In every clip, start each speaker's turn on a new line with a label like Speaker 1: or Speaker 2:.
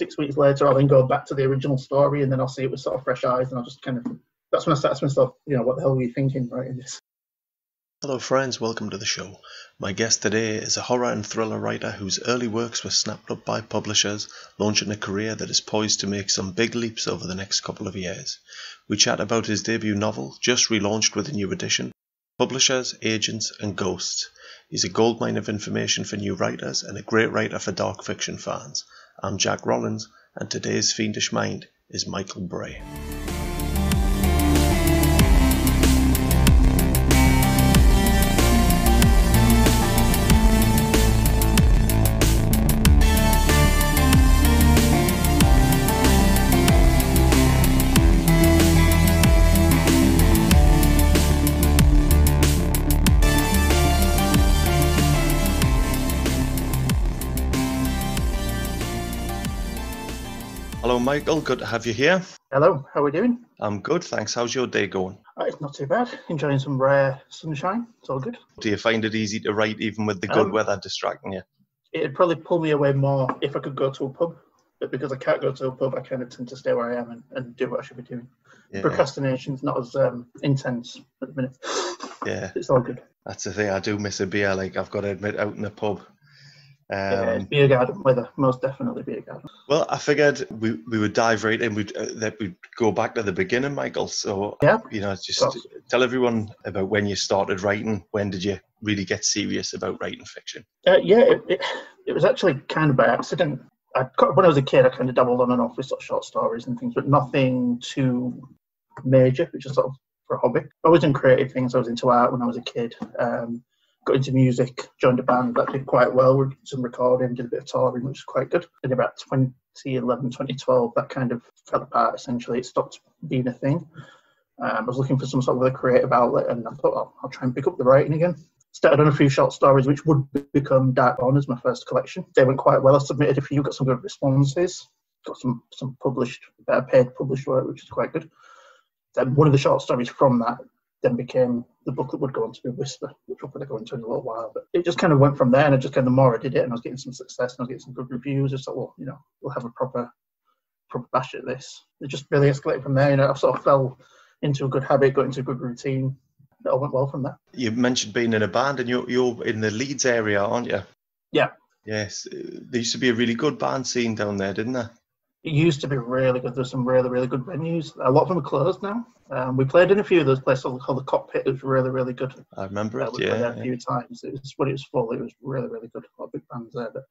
Speaker 1: six weeks later, I'll then go back to the original story and then I'll see it with sort of fresh eyes and I'll just kind of that's when I start to myself, you know, what the hell were you thinking writing this?
Speaker 2: Hello, friends, welcome to the show. My guest today is a horror and thriller writer whose early works were snapped up by publishers, launching a career that is poised to make some big leaps over the next couple of years. We chat about his debut novel, just relaunched with a new edition, publishers, agents, and ghosts. He's a goldmine of information for new writers and a great writer for dark fiction fans. I'm Jack Rollins, and today's Fiendish Mind is Michael Bray. Michael. Good to have you here.
Speaker 1: Hello, how are we doing?
Speaker 2: I'm good, thanks. How's your day going?
Speaker 1: Uh, it's not too bad. Enjoying some rare sunshine. It's all good.
Speaker 2: Do you find it easy to write even with the good
Speaker 1: Um,
Speaker 2: weather distracting you?
Speaker 1: It'd probably pull me away more if I could go to a pub. But because I can't go to a pub, I kind of tend to stay where I am and, and do what I should be doing.
Speaker 2: Yeah,
Speaker 1: Procrastination's not as um, intense at the minute.
Speaker 2: yeah,
Speaker 1: It's all good.
Speaker 2: that's the thing. I do miss a beer, like I've got to admit, out in the pub.
Speaker 1: Yeah, it's
Speaker 2: Um,
Speaker 1: beer garden weather. Most definitely beer garden.
Speaker 2: well, I figured we, we would dive right in. We'd, uh, that we'd go back to the beginning, Michael. So,
Speaker 1: Yeah.
Speaker 2: you know, just tell everyone about when you started writing. When did you really get serious about writing fiction?
Speaker 1: Uh, yeah, it, it, it was actually kind of by accident. I, when I was a kid, I kind of dabbled on and off with sort of short stories and things, but nothing too major, which is sort of for a hobby. I was in creative things. I was into art when I was a kid. Um, got into music, joined a band that did quite well. We did some recording, did a bit of touring, which was quite good. In about 2011, 2012, that kind of fell apart essentially. It stopped being a thing. Um, I was looking for some sort of a creative outlet, and I thought, oh, I'll try and pick up the writing again started on a few short stories, which would become Dark as my first collection. They went quite well. I submitted a few, got some good responses, got some some published, better paid published work, which is quite good. Then one of the short stories from that then became the book that would go on to be Whisper, which we'll probably go into in a little while. But it just kind of went from there, and I just kind of the more I did it, and I was getting some success, and I was getting some good reviews. I thought, well, you know, we'll have a proper proper bash at this. It just really escalated from there. You know, I sort of fell into a good habit, got into a good routine. It all went well from there.
Speaker 2: You mentioned being in a band, and you're you're in the Leeds area, aren't you?
Speaker 1: Yeah.
Speaker 2: Yes, there used to be a really good band scene down there, didn't there?
Speaker 1: It used to be really good. There's some really, really good venues. A lot of them are closed now. Um, we played in a few of those places called the Cockpit. It was really, really good.
Speaker 2: I remember
Speaker 1: Uh,
Speaker 2: it.
Speaker 1: we played there
Speaker 2: Yeah,
Speaker 1: a few times. It was when it was full. It was really, really good. A lot of big bands there, but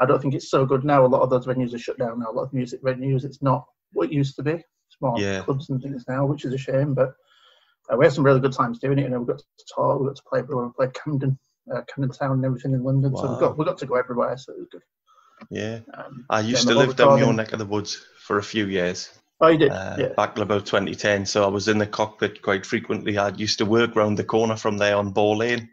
Speaker 1: I don't think it's so good now. A lot of those venues are shut down now. A lot of music venues. It's not what it used to be. It's more
Speaker 2: Yeah.
Speaker 1: clubs and things now, which is a shame. But uh, we had some really good times doing it. You know, we got to tour. We got to play everywhere. We played Camden, uh, Camden Town, and everything in London. So we
Speaker 2: Wow.
Speaker 1: got we got to go everywhere. So it was good.
Speaker 2: Yeah.
Speaker 1: Um,
Speaker 2: I used to live down your neck of the woods for a few years.
Speaker 1: oh, you did.
Speaker 2: uh,
Speaker 1: yeah.
Speaker 2: back in about 2010. So I was in the cockpit quite frequently. I used to work round the corner from there on Boar Lane.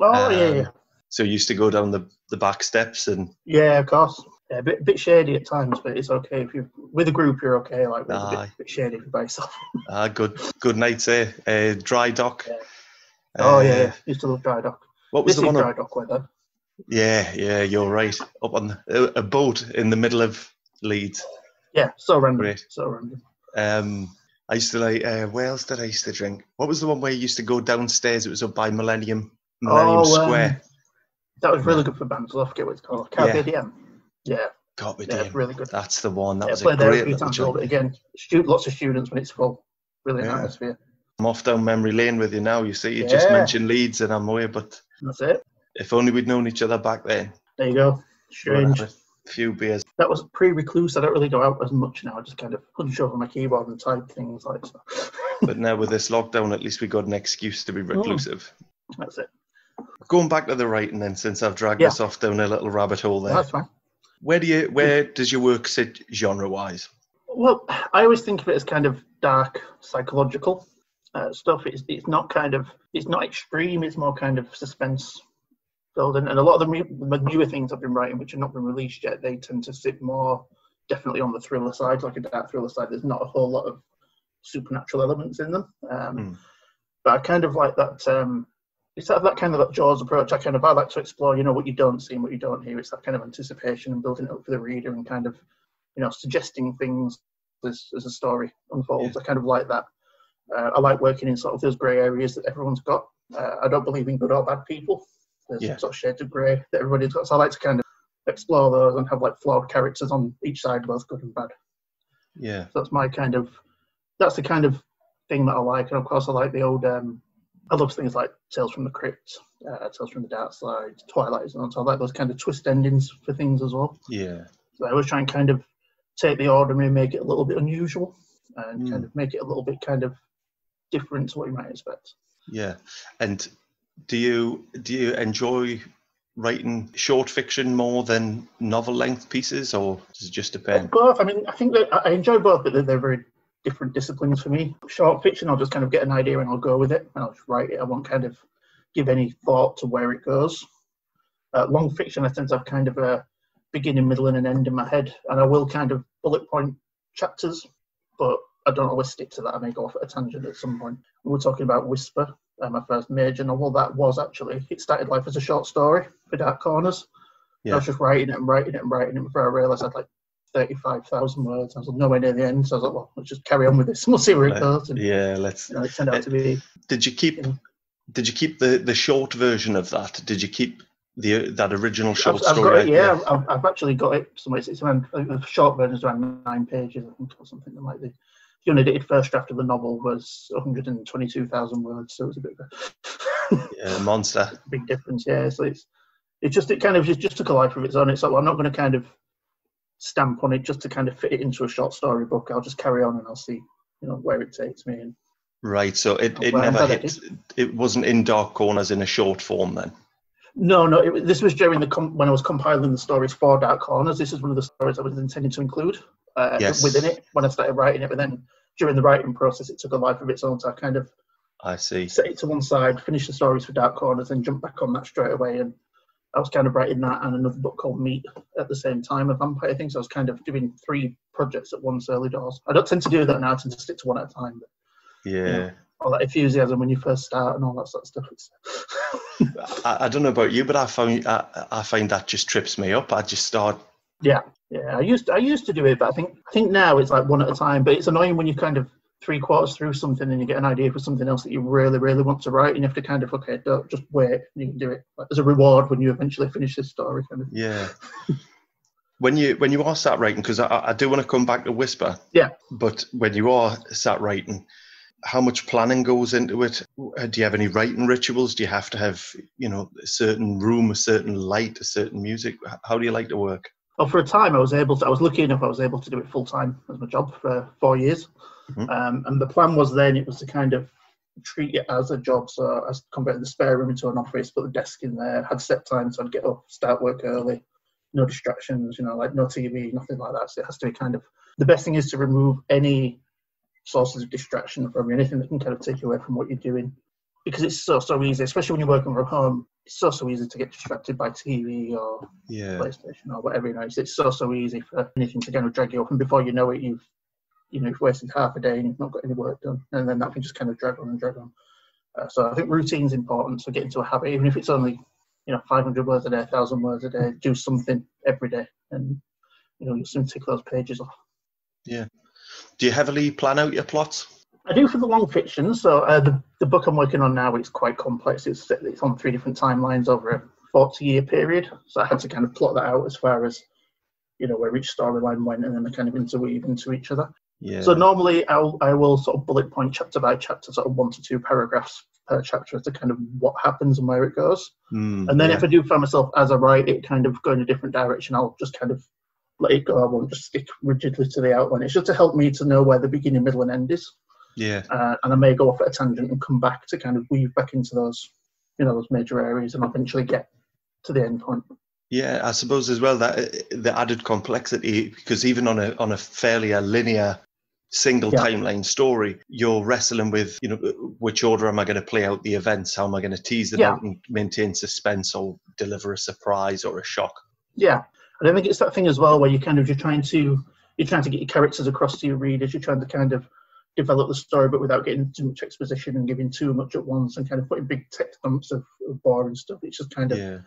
Speaker 1: Oh, yeah,
Speaker 2: um,
Speaker 1: yeah.
Speaker 2: So I used to go down the, the back steps and
Speaker 1: Yeah, of course. Yeah, a bit, bit shady at times, but it's okay if you with a group. You're okay. Like it's a bit, bit shady if you're by yourself.
Speaker 2: uh, good good nights there. Uh, dry dock.
Speaker 1: Yeah. oh yeah,
Speaker 2: Uh,
Speaker 1: yeah, used to love dry dock.
Speaker 2: What was
Speaker 1: This
Speaker 2: the one?
Speaker 1: dry dock weather.
Speaker 2: Yeah, yeah, you're right. Up on the, a, a boat in the middle of Leeds.
Speaker 1: Yeah, so random.
Speaker 2: Great.
Speaker 1: So random.
Speaker 2: Um, I used to like, uh, where else did I used to drink? What was the one where you used to go downstairs? It was up by Millennium, Millennium
Speaker 1: Oh, um,
Speaker 2: Square.
Speaker 1: That was really good for bands. I forget what it's called. Carpe
Speaker 2: Yeah.
Speaker 1: Diem. Yeah,
Speaker 2: God,
Speaker 1: yeah, really good.
Speaker 2: That's the one. That
Speaker 1: yeah,
Speaker 2: was a
Speaker 1: there a
Speaker 2: great
Speaker 1: few
Speaker 2: little
Speaker 1: times.
Speaker 2: joint.
Speaker 1: But again, lots of students when it's full. Brilliant
Speaker 2: Yeah.
Speaker 1: atmosphere.
Speaker 2: I'm off down memory lane with you now. You see, you just mentioned Leeds and I'm away, but
Speaker 1: That's it.
Speaker 2: If only we'd known each other back then.
Speaker 1: There you go. Strange.
Speaker 2: A few beers.
Speaker 1: That was pre-recluse. I don't really go out as much now. I just kind of punch over my keyboard and type things like so.
Speaker 2: But now with this lockdown, at least we got an excuse to be
Speaker 1: Hmm.
Speaker 2: reclusive.
Speaker 1: That's it.
Speaker 2: Going back to the writing then, since I've dragged
Speaker 1: Yeah.
Speaker 2: us off down a little rabbit hole there.
Speaker 1: That's fine.
Speaker 2: Where do you where does your work sit genre wise?
Speaker 1: Well, I always think of it as kind of dark psychological uh, stuff. It's, it's not kind of it's not extreme. It's more kind of suspense building. And a lot of the, newer things I've been writing, which have not been released yet, they tend to sit more definitely on the thriller side, like a dark thriller side. There's not a whole lot of supernatural elements in them. Um,
Speaker 2: Hmm.
Speaker 1: But I kind of like that. Um, it's that, that kind of that Jaws approach. I kind of I like to explore, you know, what you don't see and what you don't hear. It's that kind of anticipation and building it up for the reader and kind of you know, suggesting things as, as a story unfolds. Yeah. I kind of like that. Uh, I like working in sort of those grey areas that everyone's got. Uh, I don't believe in good or bad people. There's yeah. sort of shades of grey that everybody's got. So I like to kind of explore those and have like flawed characters on each side, both good and bad.
Speaker 2: Yeah.
Speaker 1: So that's my kind of, that's the kind of thing that I like. And of course, I like the old, um, I love things like Tales from the Crypt, uh, Tales from the Dark Side, Twilight, and so I like those kind of twist endings for things as well.
Speaker 2: Yeah.
Speaker 1: So I always try and kind of take the ordinary and make it a little bit unusual and mm. kind of make it a little bit kind of different to what you might expect.
Speaker 2: Yeah. And do you do you enjoy writing short fiction more than novel length pieces or does it just depend?
Speaker 1: Both. I mean, I think that I enjoy both, but they're, very different disciplines for me. Short fiction, I'll just kind of get an idea and I'll go with it and I'll just write it. I won't kind of give any thought to where it goes. Uh, long fiction, I tend to have kind of a beginning, middle, and an end in my head, and I will kind of bullet point chapters, but I don't always stick to that. I may go off at a tangent at some point. We were talking about Whisper, uh, my first major novel. That was actually it started life as a short story for Dark Corners. Yeah. I was just writing it and writing it and writing it before I realised I had like 35,000 words. I was nowhere near the end, so I was like, well, let's just carry on with this and we'll see where it goes. And,
Speaker 2: yeah, let's.
Speaker 1: You know, it turned out uh, to be.
Speaker 2: Did you keep? You know, did you keep the the short version of that? Did you keep the that original short
Speaker 1: I've,
Speaker 2: story?
Speaker 1: I've it, yeah, I've, I've, actually got it somewhere. It's around the short version is around nine pages, I think, or something like that. The unedited first draft of the novel was 122,000 words, so it was a bit
Speaker 2: of a yeah, monster.
Speaker 1: big difference, yeah. So it's it just it kind of just, just took a life of its own. It's like well, I'm not going to kind of stamp on it just to kind of fit it into a short story book. I'll just carry on and I'll see, you know, where it takes me. And
Speaker 2: right. So it, it never hit. It wasn't in Dark Corners in a short form then.
Speaker 1: No, no. It, this was during the com- when I was compiling the stories for Dark Corners. This is one of the stories I was intending to include uh, yes. within it when I started writing it. But then during the writing process, it took a life of its own. So I kind of
Speaker 2: I see
Speaker 1: set it to one side, finish the stories for Dark Corners, and jump back on that straight away. And I was kind of writing that and another book called Meat at the same time, a vampire thing. So I was kind of doing three projects at once early doors. I don't tend to do that now. I tend to stick to one at a time. But,
Speaker 2: yeah. You know,
Speaker 1: all that enthusiasm when you first start and all that sort of
Speaker 2: stuff. I, I, don't know about you, but I find I, I find that just trips me up. I just start.
Speaker 1: Yeah, yeah. I used to, I used to do it, but I think I think now it's like one at a time. But it's annoying when you kind of three quarters through something and you get an idea for something else that you really really want to write, and you have to kind of okay, don't just wait, and you can do it. Like, there's a reward when you eventually finish this story. Kind of.
Speaker 2: Yeah. when you when you are sat writing, because I, I do want to come back to Whisper.
Speaker 1: Yeah.
Speaker 2: But when you are sat writing how much planning goes into it? Uh, do you have any writing rituals? Do you have to have, you know, a certain room, a certain light, a certain music? How do you like to work?
Speaker 1: Well, for a time, I was able to. I was lucky enough. I was able to do it full time as my job for four years. Mm-hmm. Um, and the plan was then it was to kind of treat it as a job. So I converted the spare room into an office, put the desk in there, had set time, so I'd get up, start work early, no distractions, you know, like no TV, nothing like that. So it has to be kind of the best thing is to remove any sources of distraction from you, anything that can kind of take you away from what you're doing. Because it's so so easy, especially when you're working from home. It's so so easy to get distracted by TV or
Speaker 2: yeah.
Speaker 1: PlayStation or whatever. You know, it's, it's so so easy for anything to kind of drag you up, and before you know it, you've you know you've wasted half a day and you've not got any work done, and then that can just kind of drag on and drag on. Uh, so I think routine's important. So get into a habit, even if it's only you know 500 words a day, 1,000 words a day. Do something every day, and you know you'll soon tick those pages off.
Speaker 2: Yeah. Do you heavily plan out your plots?
Speaker 1: I do for the long fiction. So uh, the the book I'm working on now is quite complex. It's it's on three different timelines over a 40 year period. So I had to kind of plot that out as far as you know where each storyline went, and then they kind of interweave into each other.
Speaker 2: Yeah.
Speaker 1: So normally I'll I will sort of bullet point chapter by chapter, sort of one to two paragraphs per chapter as to kind of what happens and where it goes.
Speaker 2: Mm,
Speaker 1: and then
Speaker 2: yeah.
Speaker 1: if I do find myself as I write it kind of going a different direction, I'll just kind of let it go. I won't just stick rigidly to the outline. It's just to help me to know where the beginning, middle, and end is.
Speaker 2: Yeah.
Speaker 1: Uh, and I may go off at a tangent and come back to kind of weave back into those, you know, those major areas, and eventually get to the end point.
Speaker 2: Yeah, I suppose as well that uh, the added complexity, because even on a on a fairly a linear single yeah. timeline story, you're wrestling with, you know, which order am I going to play out the events? How am I going to tease them yeah. out and maintain suspense or deliver a surprise or a shock?
Speaker 1: Yeah, and I think it's that thing as well where you kind of you're trying to you're trying to get your characters across to your readers. You're trying to kind of develop the story, but without getting too much exposition and giving too much at once, and kind of putting big text dumps of, of boring stuff. It's just kind of
Speaker 2: yeah.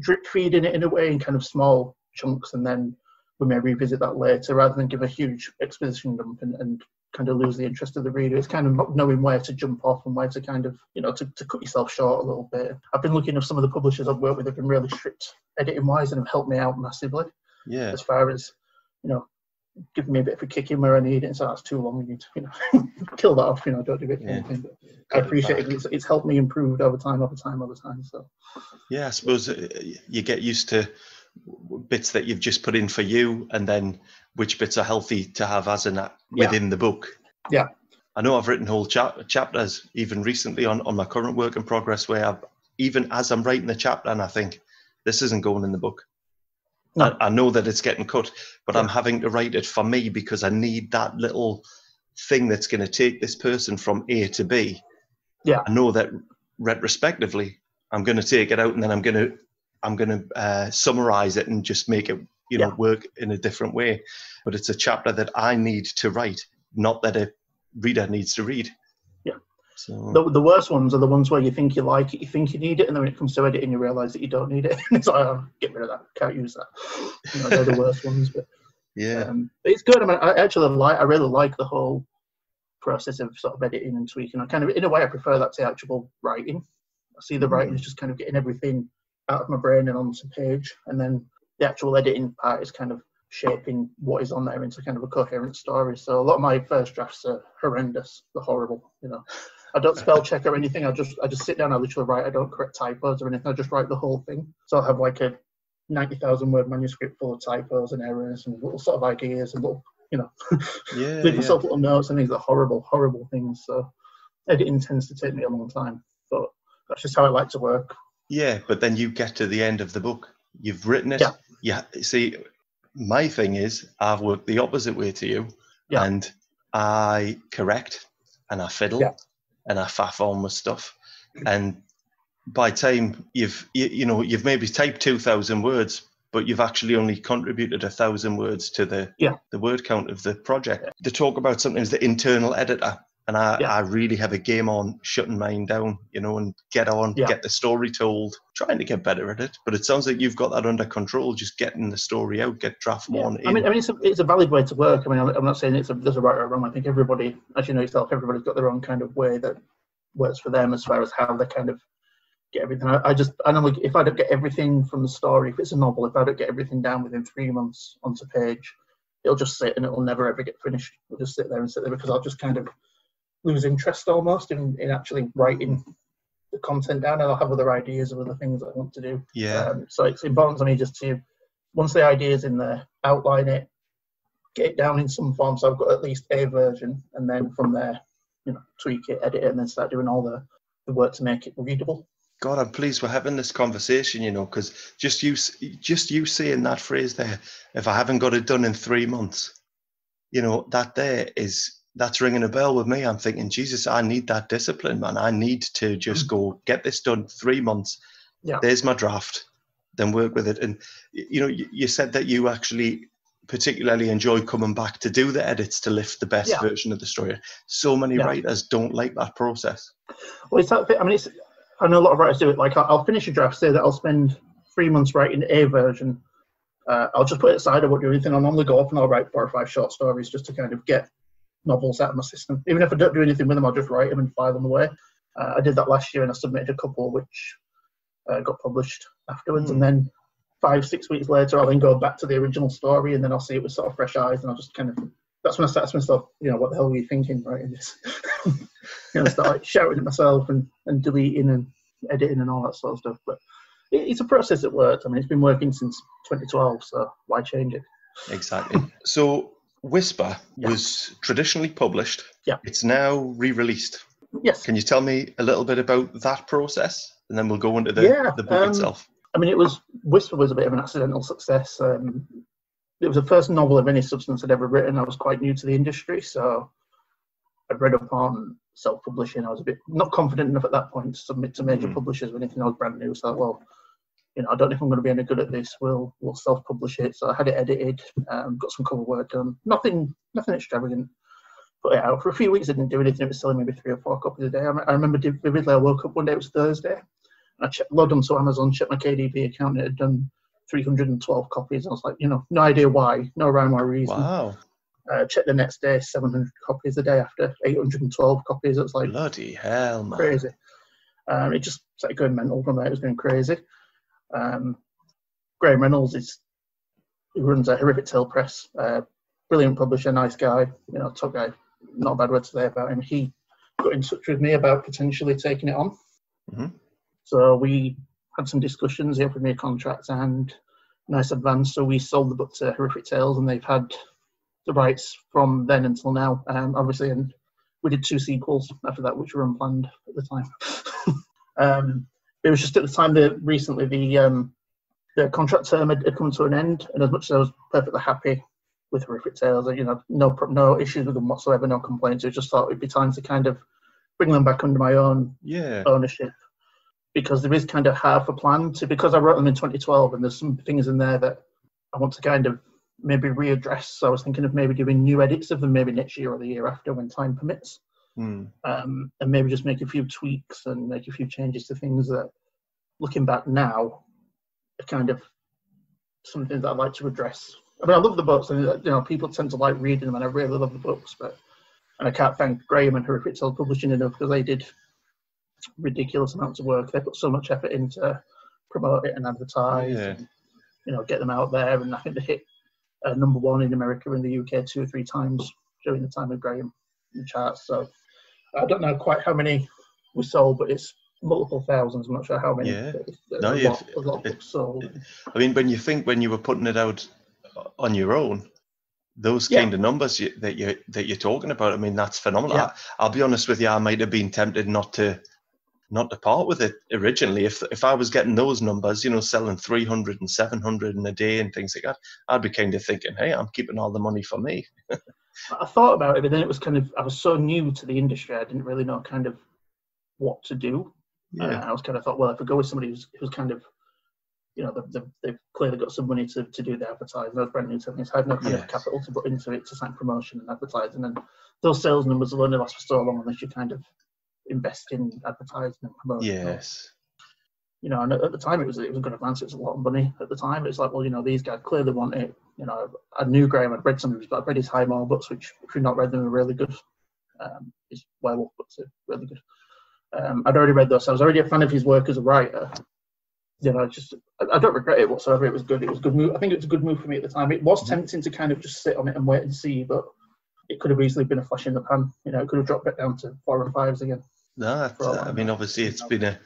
Speaker 1: drip feeding it in a way in kind of small chunks, and then we may revisit that later rather than give a huge exposition dump and, and kind of lose the interest of the reader. It's kind of not knowing where to jump off and where to kind of, you know, to, to cut yourself short a little bit. I've been looking at some of the publishers I've worked with have been really strict editing wise and have helped me out massively
Speaker 2: Yeah.
Speaker 1: as far as, you know, giving me a bit of a kick in where I need it and so that's too long. You need to, you know, kill that off, you know, don't do it.
Speaker 2: Yeah.
Speaker 1: thing. But I appreciate it. It's, it's helped me improve over time, over time, over time. So
Speaker 2: Yeah, I suppose uh, you get used to bits that you've just put in for you, and then which bits are healthy to have as an
Speaker 1: Yeah.
Speaker 2: within the book.
Speaker 1: Yeah.
Speaker 2: I know I've written whole chap- chapters, even recently on, on my current work in progress, where I've, even as I'm writing the chapter, and I think this isn't going in the book. I, I know that it's getting cut, but I'm having to write it for me because I need that little thing that's going to take this person from A to B.
Speaker 1: Yeah.
Speaker 2: I know that retrospectively, I'm going to take it out and then I'm going to I'm going to uh, summarize it and just make it you know
Speaker 1: Yeah.
Speaker 2: work in a different way. But it's a chapter that I need to write, not that a reader needs to read. So
Speaker 1: the, the worst ones are the ones where you think you like it, you think you need it, and then when it comes to editing, you realise that you don't need it. it's like, oh, get rid of that. Can't use that. You know, they're the worst ones. But
Speaker 2: yeah,
Speaker 1: Um, but it's good. I mean, I actually like. I really like the whole process of sort of editing and tweaking. I kind of, in a way, I prefer that to actual writing. I see the writing as just kind of getting everything out of my brain and onto the page, and then the actual editing part is kind of shaping what is on there into kind of a coherent story. So a lot of my first drafts are horrendous. They're horrible. You know, I don't spell check or anything. I just I just sit down. I literally write. I don't correct typos or anything. I just write the whole thing. So I have like a 90,000 word manuscript full of typos and errors and little sort of ideas and little, you know,
Speaker 2: yeah,
Speaker 1: leave
Speaker 2: yeah.
Speaker 1: myself little notes and things are horrible, horrible things. So editing tends to take me a long time, but that's just how I like to work.
Speaker 2: Yeah, but then you get to the end of the book. You've written it.
Speaker 1: Yeah.
Speaker 2: Yeah. See, my thing is, I've worked the opposite way to you,
Speaker 1: Yeah.
Speaker 2: and I correct and I fiddle
Speaker 1: Yeah.
Speaker 2: And I faff on with stuff, and by time you've you, you know you've maybe typed two thousand words, but you've actually only contributed a thousand words to the
Speaker 1: Yeah.
Speaker 2: the word count of the project. To talk about something as the internal editor. And I,
Speaker 1: Yeah.
Speaker 2: I really have a game on shutting mine down, you know, and get on,
Speaker 1: Yeah.
Speaker 2: get the story told, trying to get better at it. But it sounds like you've got that under control, just getting the story out, get draft
Speaker 1: Yeah.
Speaker 2: one in.
Speaker 1: I mean, I mean, it's a, it's a valid way to work. I mean, I'm I'm not saying it's a, there's a right or a wrong. I think everybody, as you know yourself, everybody's got their own kind of way that works for them as far as how they kind of get everything. I, I just, I know, like, if I don't get everything from the story, if it's a novel, if I don't get everything down within three months onto page, it'll just sit and it'll never ever get finished. It'll just sit there and sit there because I'll just kind of lose interest almost in, in actually writing the content down and I'll have other ideas of other things that I want to do.
Speaker 2: yeah,
Speaker 1: Um, so it's important to me just to, once the idea's in there, outline it, get it down in some form. So I've got at least a version, and then from there, you know, tweak it, edit it, and then start doing all the, the work to make it readable.
Speaker 2: God, I'm pleased we're having this conversation, you know, because just you, just you saying that phrase there, if I haven't got it done in three months, you know, that there is, that's ringing a bell with me. I'm thinking, Jesus, I need that discipline, man. I need to just go get this done three months.
Speaker 1: Yeah.
Speaker 2: There's my draft, then work with it. And, you know, you, you said that you actually particularly enjoy coming back to do the edits to lift the best
Speaker 1: Yeah.
Speaker 2: version of the story. So many
Speaker 1: Yeah.
Speaker 2: writers don't like that process.
Speaker 1: Well, it's that. I mean, it's. I know a lot of writers do it. Like, I'll, finish a draft, say that I'll spend three months writing a version. Uh, I'll just put it aside. I won't do anything. I'll normally go off and I'll write four or five short stories just to kind of get novels out of my system. Even if I don't do anything with them, I'll just write them and file them away. Uh, I did that last year and I submitted a couple which uh, got published afterwards.
Speaker 2: Hmm.
Speaker 1: And then five, six weeks later, I'll then go back to the original story and then I'll see it with sort of fresh eyes and I'll just kind of. That's when I start to myself, you know, what the hell were you thinking, right? And just, you know, start like, shouting at myself and, and deleting and editing and all that sort of stuff. But it, it's a process that works. I mean, it's been working since 2012, so why change it?
Speaker 2: Exactly. So Whisper
Speaker 1: Yeah.
Speaker 2: was traditionally published.
Speaker 1: Yeah.
Speaker 2: It's now re-released.
Speaker 1: Yes.
Speaker 2: Can you tell me a little bit about that process, and then we'll go into the,
Speaker 1: Yeah,
Speaker 2: the book
Speaker 1: um,
Speaker 2: itself.
Speaker 1: I mean, it was Whisper was a bit of an accidental success. Um, it was the first novel of any substance I'd ever written. I was quite new to the industry, so I'd read up on self-publishing. I was a bit not confident enough at that point to submit to major
Speaker 2: Mhm.
Speaker 1: publishers or anything. I was brand new, so well, you know, I don't know if I'm going to be any good at this. We'll we'll self-publish it. So I had it edited, um, got some cover work done. Nothing nothing extravagant. Put it out for a few weeks. I didn't do anything. It was selling maybe three or four copies a day. I, I remember vividly. I woke up one day. It was Thursday. I checked, logged onto Amazon, checked my KDP account. and It had done 312 copies. I was like, you know, no idea why, no rhyme or reason.
Speaker 2: Wow.
Speaker 1: Uh, check the next day, 700 copies a day after 812 copies. It was like
Speaker 2: Bloody hell, man.
Speaker 1: crazy. Um, it just started going mental from there. It was going crazy. Um, Graeme Reynolds is who runs a horrific tale press. Uh, brilliant publisher, nice guy. You know, top guy. Not a bad word to say about him. He got in touch with me about potentially taking it on.
Speaker 2: Mhm.
Speaker 1: So we had some discussions. He offered me a contract and nice advance. So we sold the book to Horrific Tales, and they've had the rights from then until now. Um, obviously, and we did two sequels after that, which were unplanned at the time. um, it was just at the time that recently the um, the contract term had, had come to an end, and as much as I was perfectly happy with Horrific Tales, you know, no no issues with them whatsoever, no complaints. I just thought it'd be time to kind of bring them back under my own
Speaker 2: Yeah.
Speaker 1: ownership because there is kind of half a plan to because I wrote them in 2012 and there's some things in there that I want to kind of maybe readdress. So I was thinking of maybe doing new edits of them maybe next year or the year after when time permits,
Speaker 2: Hmm.
Speaker 1: um, and maybe just make a few tweaks and make a few changes to things that, looking back now, are kind of something that I'd like to address. I mean, I love the books, and you know, people tend to like reading them, and I really love the books, but and I can't thank Graeme and Horrific Tale Publishing enough because they did ridiculous amounts of work. They put so much effort into promote it and advertise,
Speaker 2: Yeah.
Speaker 1: and, you know, get them out there. And I think they hit uh, number one in America and the UK two or three times during the time of Graham in the charts. So I don't know quite how many we sold, but it's multiple thousands. I'm not sure how many.
Speaker 2: Yeah. No,
Speaker 1: a, lot, a lot
Speaker 2: it-
Speaker 1: sold.
Speaker 2: I mean, when you think when you were putting it out on your own, those
Speaker 1: Yeah.
Speaker 2: kind of numbers you, that you that you're talking about, I mean, that's phenomenal.
Speaker 1: Yeah.
Speaker 2: I, will be honest with you, I might have been tempted not to not to part with it originally. If if I was getting those numbers, you know, selling 300 and 700 in a day and things like that, I'd be kind of thinking, hey, I'm keeping all the money for me.
Speaker 1: I thought about it, but then it was kind of I was so new to the industry, I didn't really know kind of what to do. Uh,
Speaker 2: Yeah.
Speaker 1: I was kind of thought, well, if I go with somebody who's, who's kind of, you know, they've, they've, they've clearly got some money to, to do the advertising. Those brand new companies have no kind
Speaker 2: Yes.
Speaker 1: of capital to put into it to sign promotion and advertising, and those sales numbers will only last for so long unless you kind of invest in advertising and promotion.
Speaker 2: Yes.
Speaker 1: You know, and at, the time it was it was a good advance. It was a lot of money at the time. It's like, well, you know, these guys clearly want it. You know, I knew Graeme. I'd read some of his, but I'd read his High Moor books, which if you've not read them, are really good. Um, his werewolf books are really good. Um, I'd already read those. So I was already a fan of his work as a writer. You know, just I, I don't regret it whatsoever. It was good. It was a good move. I think it was a good move for me at the time. It was tempting to kind of just sit on it and wait and see, but it could have easily been a flash in the pan. You know, it could have dropped back down to four and fives again.
Speaker 2: No, that's,
Speaker 1: For a
Speaker 2: I mean, obviously, it's been a,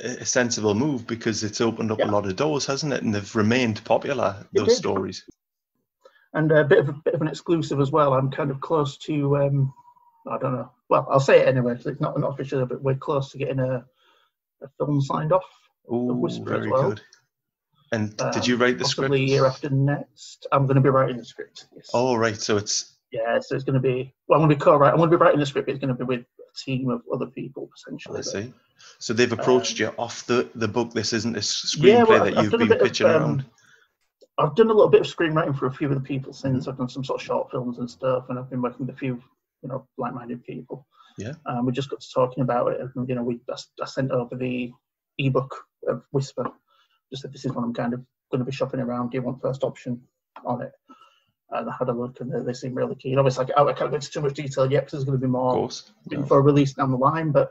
Speaker 2: a sensible move because it's opened up
Speaker 1: Yeah.
Speaker 2: a lot of doors, hasn't it? And they've remained popular.
Speaker 1: It
Speaker 2: Those
Speaker 1: did.
Speaker 2: stories.
Speaker 1: And a bit of a bit of an exclusive as well. I'm kind of close to. Um, I don't know. Well, I'll say it anyway. 'cause it's not an official, but we're close to getting a, a film signed off.
Speaker 2: Oh,
Speaker 1: Whisper as
Speaker 2: very
Speaker 1: well.
Speaker 2: good. And
Speaker 1: Uh,
Speaker 2: did you write the script?
Speaker 1: Possibly year after next. I'm going to be writing the script. Yes.
Speaker 2: Oh, right. So it's
Speaker 1: Yeah, so it's going to be. Well, I'm going to be co-writing. I'm going to be writing the script. It's going to be with team of other people potentially.
Speaker 2: I see. So they've approached
Speaker 1: Um,
Speaker 2: you off the, the book. This isn't a s-
Speaker 1: Yeah,
Speaker 2: screenplay
Speaker 1: well,
Speaker 2: that
Speaker 1: I've- I've
Speaker 2: you've been
Speaker 1: bit of,
Speaker 2: pitching
Speaker 1: um,
Speaker 2: around.
Speaker 1: I've done a little bit of screenwriting for a few of the people since. I've done some sort of short films and stuff, and I've been working with a few, you know, like-minded people.
Speaker 2: Yeah.
Speaker 1: Um, we just got to talking about it, and you know, we I, I sent over the ebook of Whisper. Just said this is what I'm kind of going to be shopping around. Do you want first option on it? And I had a look, and they, they seem really keen. Obviously, I, I can't go into too much detail yet because there's going to be more
Speaker 2: course. No.
Speaker 1: for a release down the line, but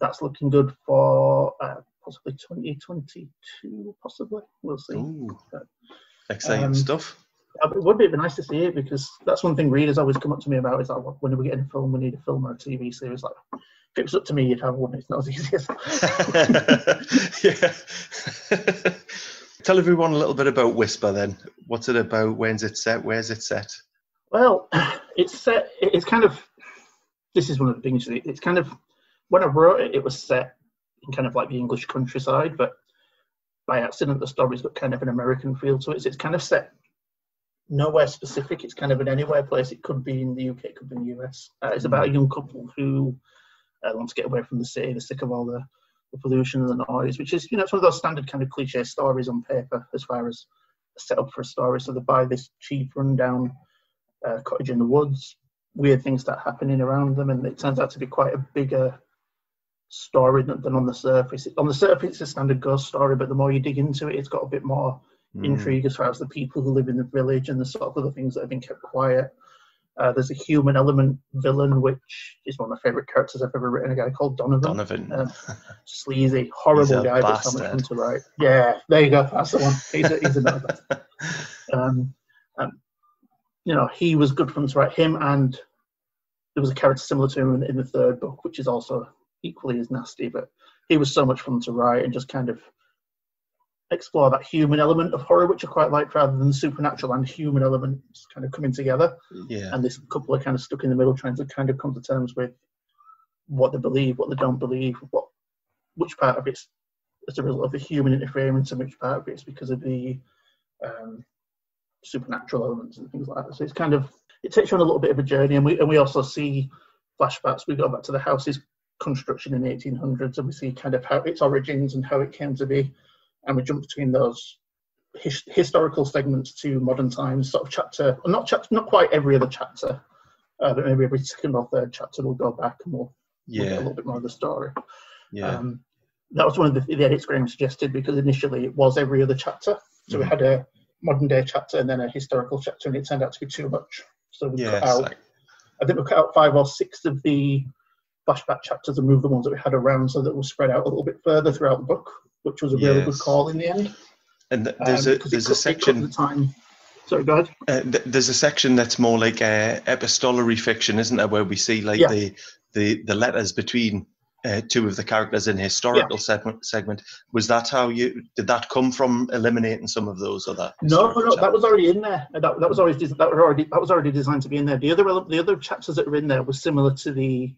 Speaker 1: that's looking good for uh, possibly 2022, possibly. We'll see.
Speaker 2: Ooh,
Speaker 1: But,
Speaker 2: exciting
Speaker 1: um,
Speaker 2: stuff.
Speaker 1: Uh, It would be nice to see it because that's one thing readers always come up to me about is like, when are we getting a film? We need a film or a TV series. Like, if it was up to me, you'd have one. It's not as easy as.
Speaker 2: yeah. Tell everyone a little bit about Whisper then. What's it about? When's it set? Where's it set?
Speaker 1: Well, it's set. It's kind of. This is one of the things. It's kind of when I wrote it, it was set in kind of like the English countryside, but by accident, the story's got kind of an American feel to it. So it's kind of set nowhere specific. It's kind of an anywhere place. It could be in the UK, it could be in the US. Uh, it's about a young couple who uh, want to get away from the city. They're sick of all the, the pollution and the noise, which is, you know, it's one of those standard kind of cliche stories on paper as far as a setup for a story. So they buy this cheap, rundown uh, cottage in the woods. Weird things start happening around them, and it turns out to be quite a bigger story than, than on the surface. On the surface, it's a standard ghost story, but the more you dig into it, it's got a bit more
Speaker 2: Mm.
Speaker 1: intrigue as far as the people who live in the village and the sort of other things that have been kept quiet. Uh, there's a human element villain, which is one of my favourite characters I've ever written. A guy called Donovan,
Speaker 2: Donovan.
Speaker 1: Um, sleazy, horrible
Speaker 2: a
Speaker 1: guy, but so much fun to write. Yeah, there you go. That's the one. He's, a, he's another. bastard. um, um, you know, he was good fun to write. Him and there was a character similar to him in, in the third book, which is also equally as nasty. But he was so much fun to write and just kind of explore that human element of horror, which I quite like, rather than the supernatural and human elements kind of coming together.
Speaker 2: yeah.
Speaker 1: And this couple are kind of stuck in the middle, trying to kind of come to terms with what they believe, what they don't believe, what which part of it's as a result of the human interference, and which part of it's because of the um, supernatural elements and things like that. So it's kind of it takes you on a little bit of a journey, and we and we also see flashbacks. We go back to the house's construction in the 1800s, and we see kind of how its origins and how it came to be, and we jump between those his, historical segments to modern times, sort of chapter, not chapter, not quite every other chapter, uh, but maybe every second or third chapter we'll go back and we'll, we'll get a little bit more of the story.
Speaker 2: Yeah.
Speaker 1: Um, that was one of the, the edits Graeme suggested because initially it was every other chapter. So we
Speaker 2: Mhm.
Speaker 1: had a modern day chapter and then a historical chapter, and it turned out to be too much. So we
Speaker 2: Yeah.
Speaker 1: cut out,
Speaker 2: like-
Speaker 1: I think we cut out five or six of the flashback chapters and moved the ones that we had around so that we'll spread out a little bit further throughout the book, which was a really good call in the end.
Speaker 2: and th- there's
Speaker 1: um,
Speaker 2: a there's a section
Speaker 1: the time. Sorry, go ahead.
Speaker 2: Uh, th- there's a section that's more like uh, epistolary fiction, isn't there, where we see like
Speaker 1: Yeah.
Speaker 2: the, the the letters between uh, two of the characters in a historical segment. Segment was that how you did that come from eliminating some of those other?
Speaker 1: No,
Speaker 2: historical
Speaker 1: no, that was already in there. That, that was already that was already that was already designed to be in there. The other the other chapters that were in there were similar to the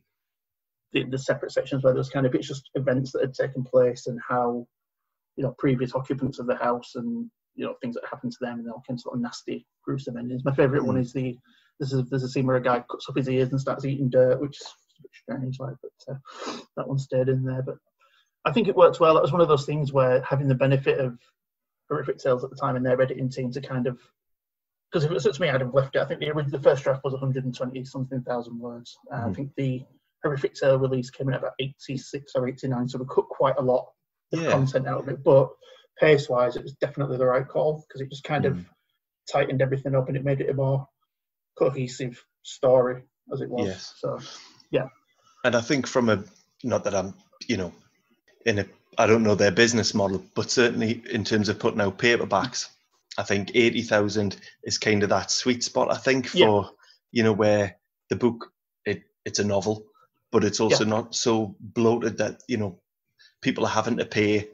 Speaker 1: the, the separate sections where there was kind of it's just events that had taken place and how you know previous occupants of the house and you know things that happened to them and all kinds of sort of nasty gruesome endings. My favourite one
Speaker 2: Mm.
Speaker 1: is the this is there's a scene where a guy cuts up his ears and starts eating dirt, which is a bit strange, like, but uh, that one stayed in there. But I think it worked well. That was one of those things where having the benefit of horrific tales at the time and their editing team to kind of because if it was up to me, I'd have left it. I think the, the first draft was 120 something thousand words. Uh, I
Speaker 2: Mhm.
Speaker 1: think the horrific tale release came in at about 86 or 89, so we cut quite a lot of
Speaker 2: Yeah.
Speaker 1: content out of it. But pace wise, it was definitely the right call because it just kind of
Speaker 2: Mm.
Speaker 1: tightened everything up and it made it a more cohesive story as it was.
Speaker 2: Yes.
Speaker 1: So yeah.
Speaker 2: And I think from a not that I'm you know in a I don't know their business model, but certainly in terms of putting out paperbacks, I think eighty thousand is kind of that sweet spot. I think for
Speaker 1: Yeah.
Speaker 2: you know where the book it it's a novel, but it's also not so bloated that you know people are having to pay.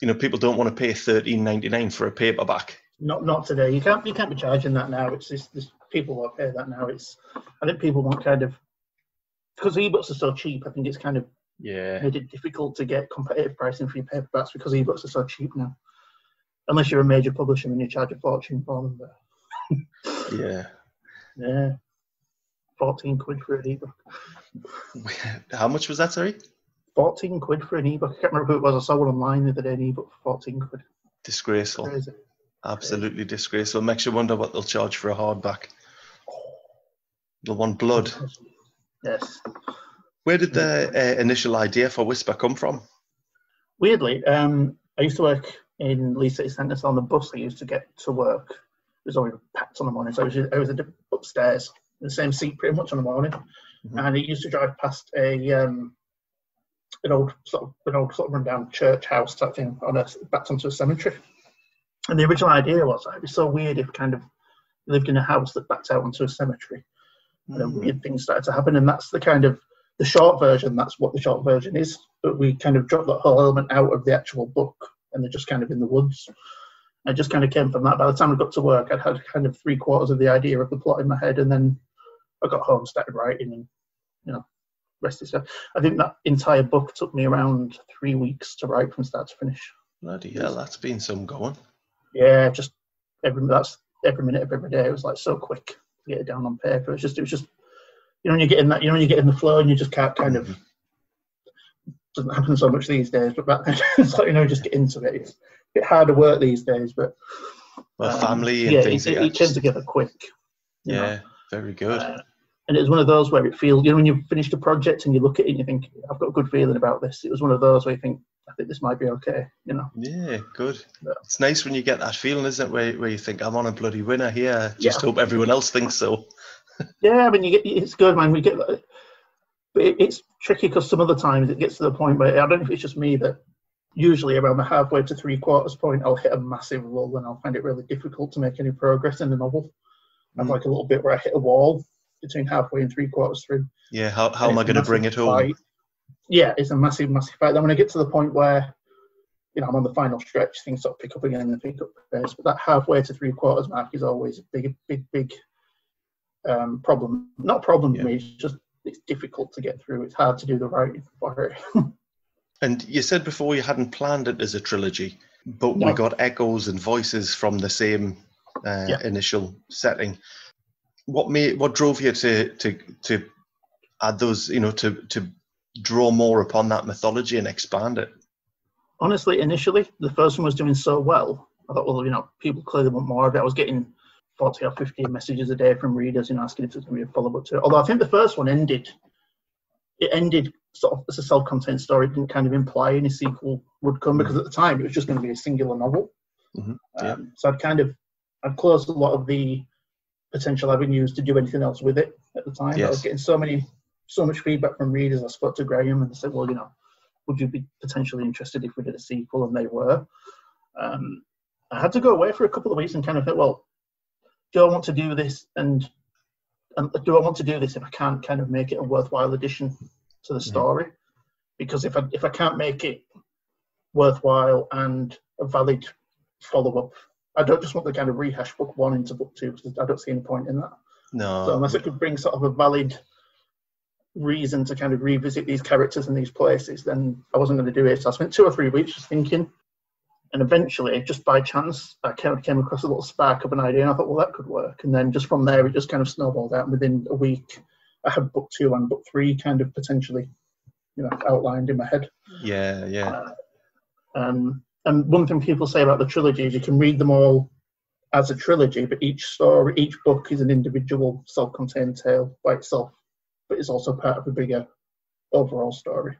Speaker 2: You know, people don't want to pay thirteen ninety nine for a paperback.
Speaker 1: not not today. You can't you can't be charging that now. It's just, just people won't pay that now. It's I think people want kind of because ebooks are so cheap. I think it's kind of
Speaker 2: Yeah,
Speaker 1: made it difficult to get competitive pricing for your paperbacks because ebooks are so cheap now. Unless you're a major publisher and you charge a fortune for them. But
Speaker 2: yeah.
Speaker 1: yeah, fourteen quid for an ebook.
Speaker 2: How much was that? Sorry,
Speaker 1: Fourteen quid for an ebook. I can't remember who it was. I saw one online the other day. An ebook for fourteen quid.
Speaker 2: disgraceful.
Speaker 1: Crazy.
Speaker 2: Absolutely disgraceful. Makes you wonder what they'll charge for a hardback. They'll want blood.
Speaker 1: Yes.
Speaker 2: Where did the uh, initial idea for Whisper come from?
Speaker 1: Weirdly, um, I used to work in Leeds City Centre, so on the bus I used to get to work. It was always packed on the morning, so I was, I was upstairs the same seat pretty much on the morning,
Speaker 2: Mhm.
Speaker 1: and it used to drive past a um, an old sort of an old sort of rundown church house type thing on a backed onto a cemetery. And the original idea was it'd be so weird if kind of lived in a house that backed out onto a cemetery and then
Speaker 2: Mm.
Speaker 1: weird things started to happen. And that's the kind of the short version. That's what the short version is. But we kind of dropped that whole element out of the actual book, and they're just kind of in the woods. I just kind of came from that. By the time I got to work, I'd had kind of three quarters of the idea of the plot in my head, and then I got home, started writing, and you know, rest is stuff. I think that entire book took me around three weeks to write from start to finish.
Speaker 2: Bloody hell, that's been some going.
Speaker 1: Yeah, just every that's every minute of every day. It was like so quick to get it down on paper. It's just it was just you know when you get in that you know when you get in the flow and you just can't kind of doesn't happen so much these days. But back then it's like you know just get into it. It's a bit harder work these days, but
Speaker 2: Well,
Speaker 1: um,
Speaker 2: family and
Speaker 1: yeah,
Speaker 2: things
Speaker 1: it, it
Speaker 2: that.
Speaker 1: came together quick. you know.
Speaker 2: Yeah, very good.
Speaker 1: Uh, And it was one of those where it feels, you know, when you've finished a project and you look at it and you think, I've got a good feeling about this. It was one of those where you think, I think this might be okay, you know.
Speaker 2: Yeah, good.
Speaker 1: Yeah.
Speaker 2: It's nice when you get that feeling, isn't it, where, where you think, I'm on a bloody winner here. Just
Speaker 1: Yeah.
Speaker 2: hope everyone else thinks so.
Speaker 1: Yeah, I mean, you get it's good, man. We get, but it, it's tricky because some other times it gets to the point where I don't know if it's just me that usually around the halfway to three quarters point, I'll hit a massive lull and I'll find it really difficult to make any progress in the novel. I've
Speaker 2: Mm.
Speaker 1: like a little bit where I hit a wall between halfway and three quarters through.
Speaker 2: Yeah, how, how
Speaker 1: And
Speaker 2: am I going to bring it home?
Speaker 1: fight. Yeah, it's a massive, massive fight. Then when I get to the point where, you know, I'm on the final stretch, things sort of pick up again and pick up pace. But that halfway to three quarters mark is always a big, big, big um, problem. Not problem
Speaker 2: Yeah.
Speaker 1: for me. It's just it's difficult to get through. It's hard to do the writing for it.
Speaker 2: And you said before you hadn't planned it as a trilogy, but we got echoes and voices from the same uh,
Speaker 1: Yeah.
Speaker 2: initial setting. What made what drove you to to to add those, you know, to to draw more upon that mythology and expand it?
Speaker 1: Honestly, initially, the first one was doing so well. I thought, well, you know, people clearly want more of it. I was getting 40 or 50 messages a day from readers, you know, asking if there's going to be a follow up to it. Although I think the first one ended, it ended sort of as a self contained story. It didn't kind of imply any sequel would come because at the time it was just going to be a singular novel.
Speaker 2: Mhm, yeah.
Speaker 1: Um, so I'd kind of, I'd closed a lot of the potential avenues to do anything else with it at the time. I was getting so many, so much feedback from readers. I spoke to Graeme and they said, well, you know, would you be potentially interested if we did a sequel? And they were. Um, I had to go away for a couple of weeks and kind of think, well, do I want to do this? And, and do I want to do this if I can't kind of make it a worthwhile addition to the
Speaker 2: Mhm.
Speaker 1: story? Because if I if I can't make it worthwhile and a valid follow up, I don't just want to kind of rehash book one into book two because I don't see any point in that.
Speaker 2: No.
Speaker 1: So unless it could bring sort of a valid reason to kind of revisit these characters and these places, then I wasn't going to do it. So I spent two or three weeks just thinking, and eventually, just by chance, I kind of came across a little spark of an idea, and I thought, well, that could work. And then just from there, it just kind of snowballed out. And within a week, I had book two and book three kind of potentially, you know, outlined in my head.
Speaker 2: yeah, yeah.
Speaker 1: Um, and one thing people say about the trilogy is you can read them all as a trilogy, but each story, each book is an individual self-contained tale by itself, but it's also part of a bigger overall story.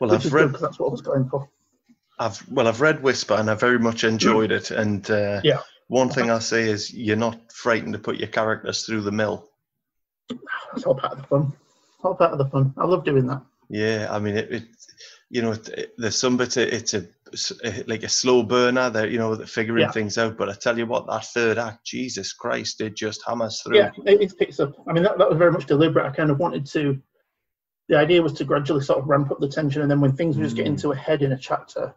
Speaker 2: Well,
Speaker 1: which
Speaker 2: I've read
Speaker 1: that's what I was going for.
Speaker 2: I've well, I've read Whisper and I very much enjoyed it. And uh,
Speaker 1: Yeah.
Speaker 2: one thing I'll say is you're not frightened to put your characters through the mill.
Speaker 1: It's all part of the fun. All part of the fun. I love doing that.
Speaker 2: Yeah, I mean, it, it you know, it, it- there's some it's a- like a slow burner. That you know, figuring
Speaker 1: Yeah.
Speaker 2: things out. But I tell you what, that third act, Jesus Christ, it just hammers through.
Speaker 1: Yeah, it, picks up. I mean, that, that was very much deliberate. I kind of wanted to. The idea was to gradually sort of ramp up the tension, and then when things were just getting
Speaker 2: Mm.
Speaker 1: to a head in a chapter,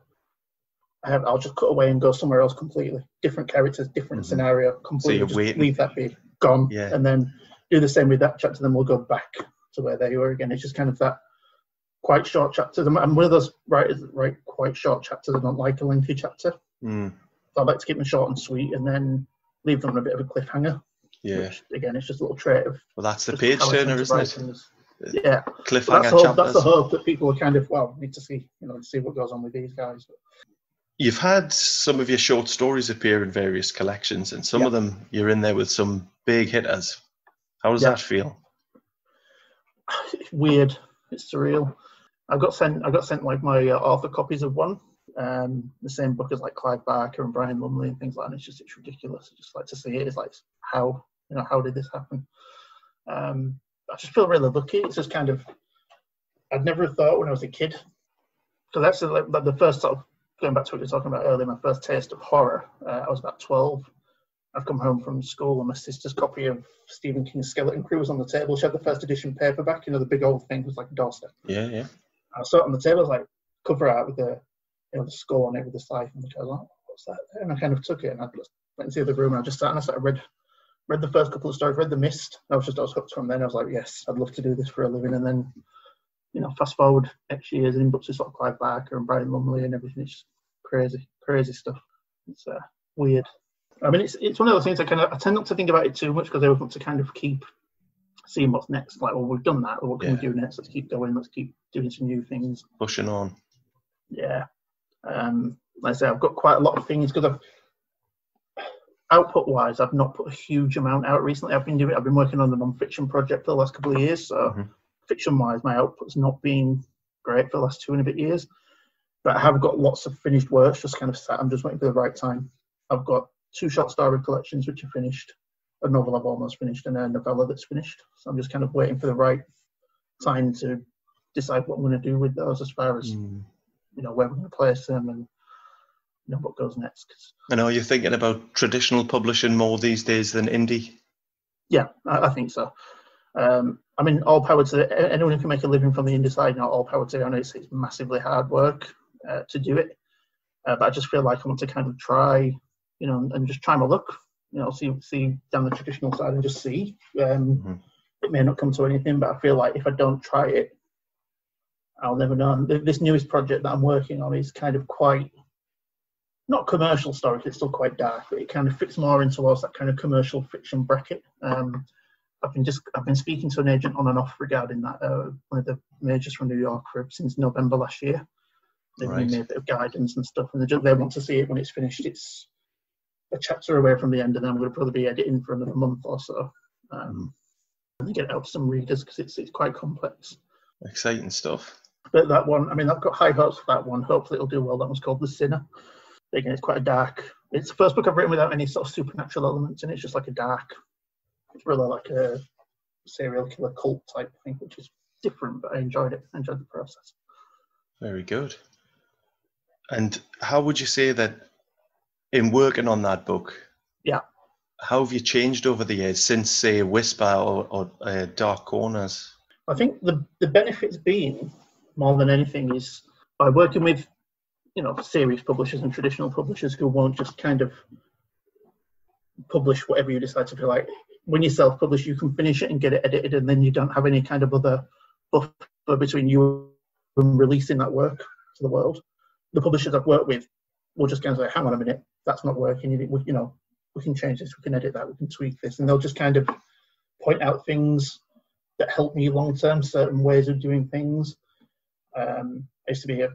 Speaker 1: I have, I'll just cut away and go somewhere else completely. Different characters, different
Speaker 2: Mhm.
Speaker 1: scenario, completely. just leave that be gone,
Speaker 2: Yeah.
Speaker 1: and then do the same with that chapter. Then we'll go back to where they were again. It's just kind of that quite short chapters. One of those writers that write quite short chapters. I don't like a lengthy chapter.
Speaker 2: Mm,
Speaker 1: So I like to keep them short and sweet, and then leave them on a bit of a cliffhanger.
Speaker 2: yeah.
Speaker 1: Which, again, it's just a little trait of
Speaker 2: Well, that's the page turner, isn't it?
Speaker 1: things. Yeah, But
Speaker 2: Cliffhanger
Speaker 1: that's, the hope,
Speaker 2: chapters.
Speaker 1: that's the hope that people are kind of well need to see, you know, see what goes on with these guys.
Speaker 2: You've had some of your short stories appear in various collections, and some
Speaker 1: Yeah.
Speaker 2: of them you're in there with some big hitters. How does
Speaker 1: Yeah.
Speaker 2: that feel?
Speaker 1: It's weird. It's surreal. I got sent. I got sent like my uh, author copies of one, um, the same book as like Clive Barker and Brian Lumley and things like that. It's just it's ridiculous. I just like to see it. It's like how you know how did this happen? Um, I just feel really lucky. It's just kind of I'd never thought when I was a kid. So that's like, like the first sort of going back to what you were talking about earlier. My first taste of horror. Uh, I was about twelve. I've come home from school and my sister's copy of Stephen King's Skeleton Crew was on the table. She had the first edition paperback, you know, the big old thing was like a doorstep.
Speaker 2: Yeah, yeah.
Speaker 1: I saw it on the table, I was like cover art with the you know the skull on it with the scythe, and I was like, "What's that?" And I kind of took it and I went into the other room and I just sat and I sort of read read the first couple of stories, read The Mist. I was just I was hooked from then. I was like, "Yes, I'd love to do this for a living." And then you know, fast forward X years and in books with sort of Clive Barker and Brian Lumley and everything. It's just crazy, crazy stuff. It's uh, weird. I mean, it's it's one of those things I kind of I tend not to think about it too much because I want to kind of keep seeing what's next. Like, well, we've done that. Well, what can we
Speaker 2: Yeah.
Speaker 1: do next? Let's keep going. Let's keep doing some new things.
Speaker 2: Pushing on.
Speaker 1: Yeah. Um, like I say, I've got quite a lot of things because I've output wise, I've not put a huge amount out recently. I've been doing, I've been working on the non-fiction project for the last couple of years. So
Speaker 2: Mhm.
Speaker 1: fiction wise, my output's not been great for the last two and a bit years. But I have got lots of finished works just kind of sat. I'm just waiting for the right time. I've got two short story collections which are finished, a novel I've almost finished, and a novella that's finished. So I'm just kind of waiting for the right time to decide what I'm going to do with those as far as
Speaker 2: Mm.
Speaker 1: you know where we're going to place them and you know what goes next. 'Cause,
Speaker 2: And are you thinking about traditional publishing more these days than indie?
Speaker 1: yeah, I, I think so. Um, I mean, all power to a- anyone who can make a living from the indie side. Not all power to. I know it's, it's massively hard work uh, to do it, uh, but I just feel like I want to kind of try, you know, and just try my luck. You know, see see down the traditional side and just see. Um,
Speaker 2: Mhm.
Speaker 1: It may not come to anything, but I feel like if I don't try it, I'll never know. And th- this newest project that I'm working on is kind of quite not commercial story It's still quite dark, but it kind of fits more in towards that kind of commercial fiction bracket. Um, I've been just I've been speaking to an agent on and off regarding that. Uh, one of the majors from New York for since November last year. They've
Speaker 2: Right.
Speaker 1: given me a bit of guidance and stuff, and they, just, they want to see it when it's finished. It's a chapter away from the end, and then I'm going to probably be editing for another month or so. Um, and get it out to some readers because it's it's quite complex.
Speaker 2: Exciting stuff.
Speaker 1: But that one, I mean, I've got high hopes for that one. Hopefully, it'll do well. That one's called The Sinner. Again, it's quite a dark. It's the first book I've written without any sort of supernatural elements, and it's just like a dark, thriller, like a serial killer cult type thing, which is different. But I enjoyed it. I enjoyed the process.
Speaker 2: Very good. And how would you say that in working on that book?
Speaker 1: Yeah.
Speaker 2: How have you changed over the years since, say, Whisper or, or uh, Dark Corners?
Speaker 1: I think the the benefits being more than anything is by working with you know series publishers and traditional publishers who won't just kind of publish whatever you decide to feel like. When you self-publish, you can finish it and get it edited, and then you don't have any kind of other buffer between you and releasing that work to the world. The publishers I've worked with will just kind of say, "Hang on a minute, that's not working. You, you know, we can change this, we can edit that, we can tweak this," and they'll just kind of point out things that help me long term, certain ways of doing things. Um, I used to be a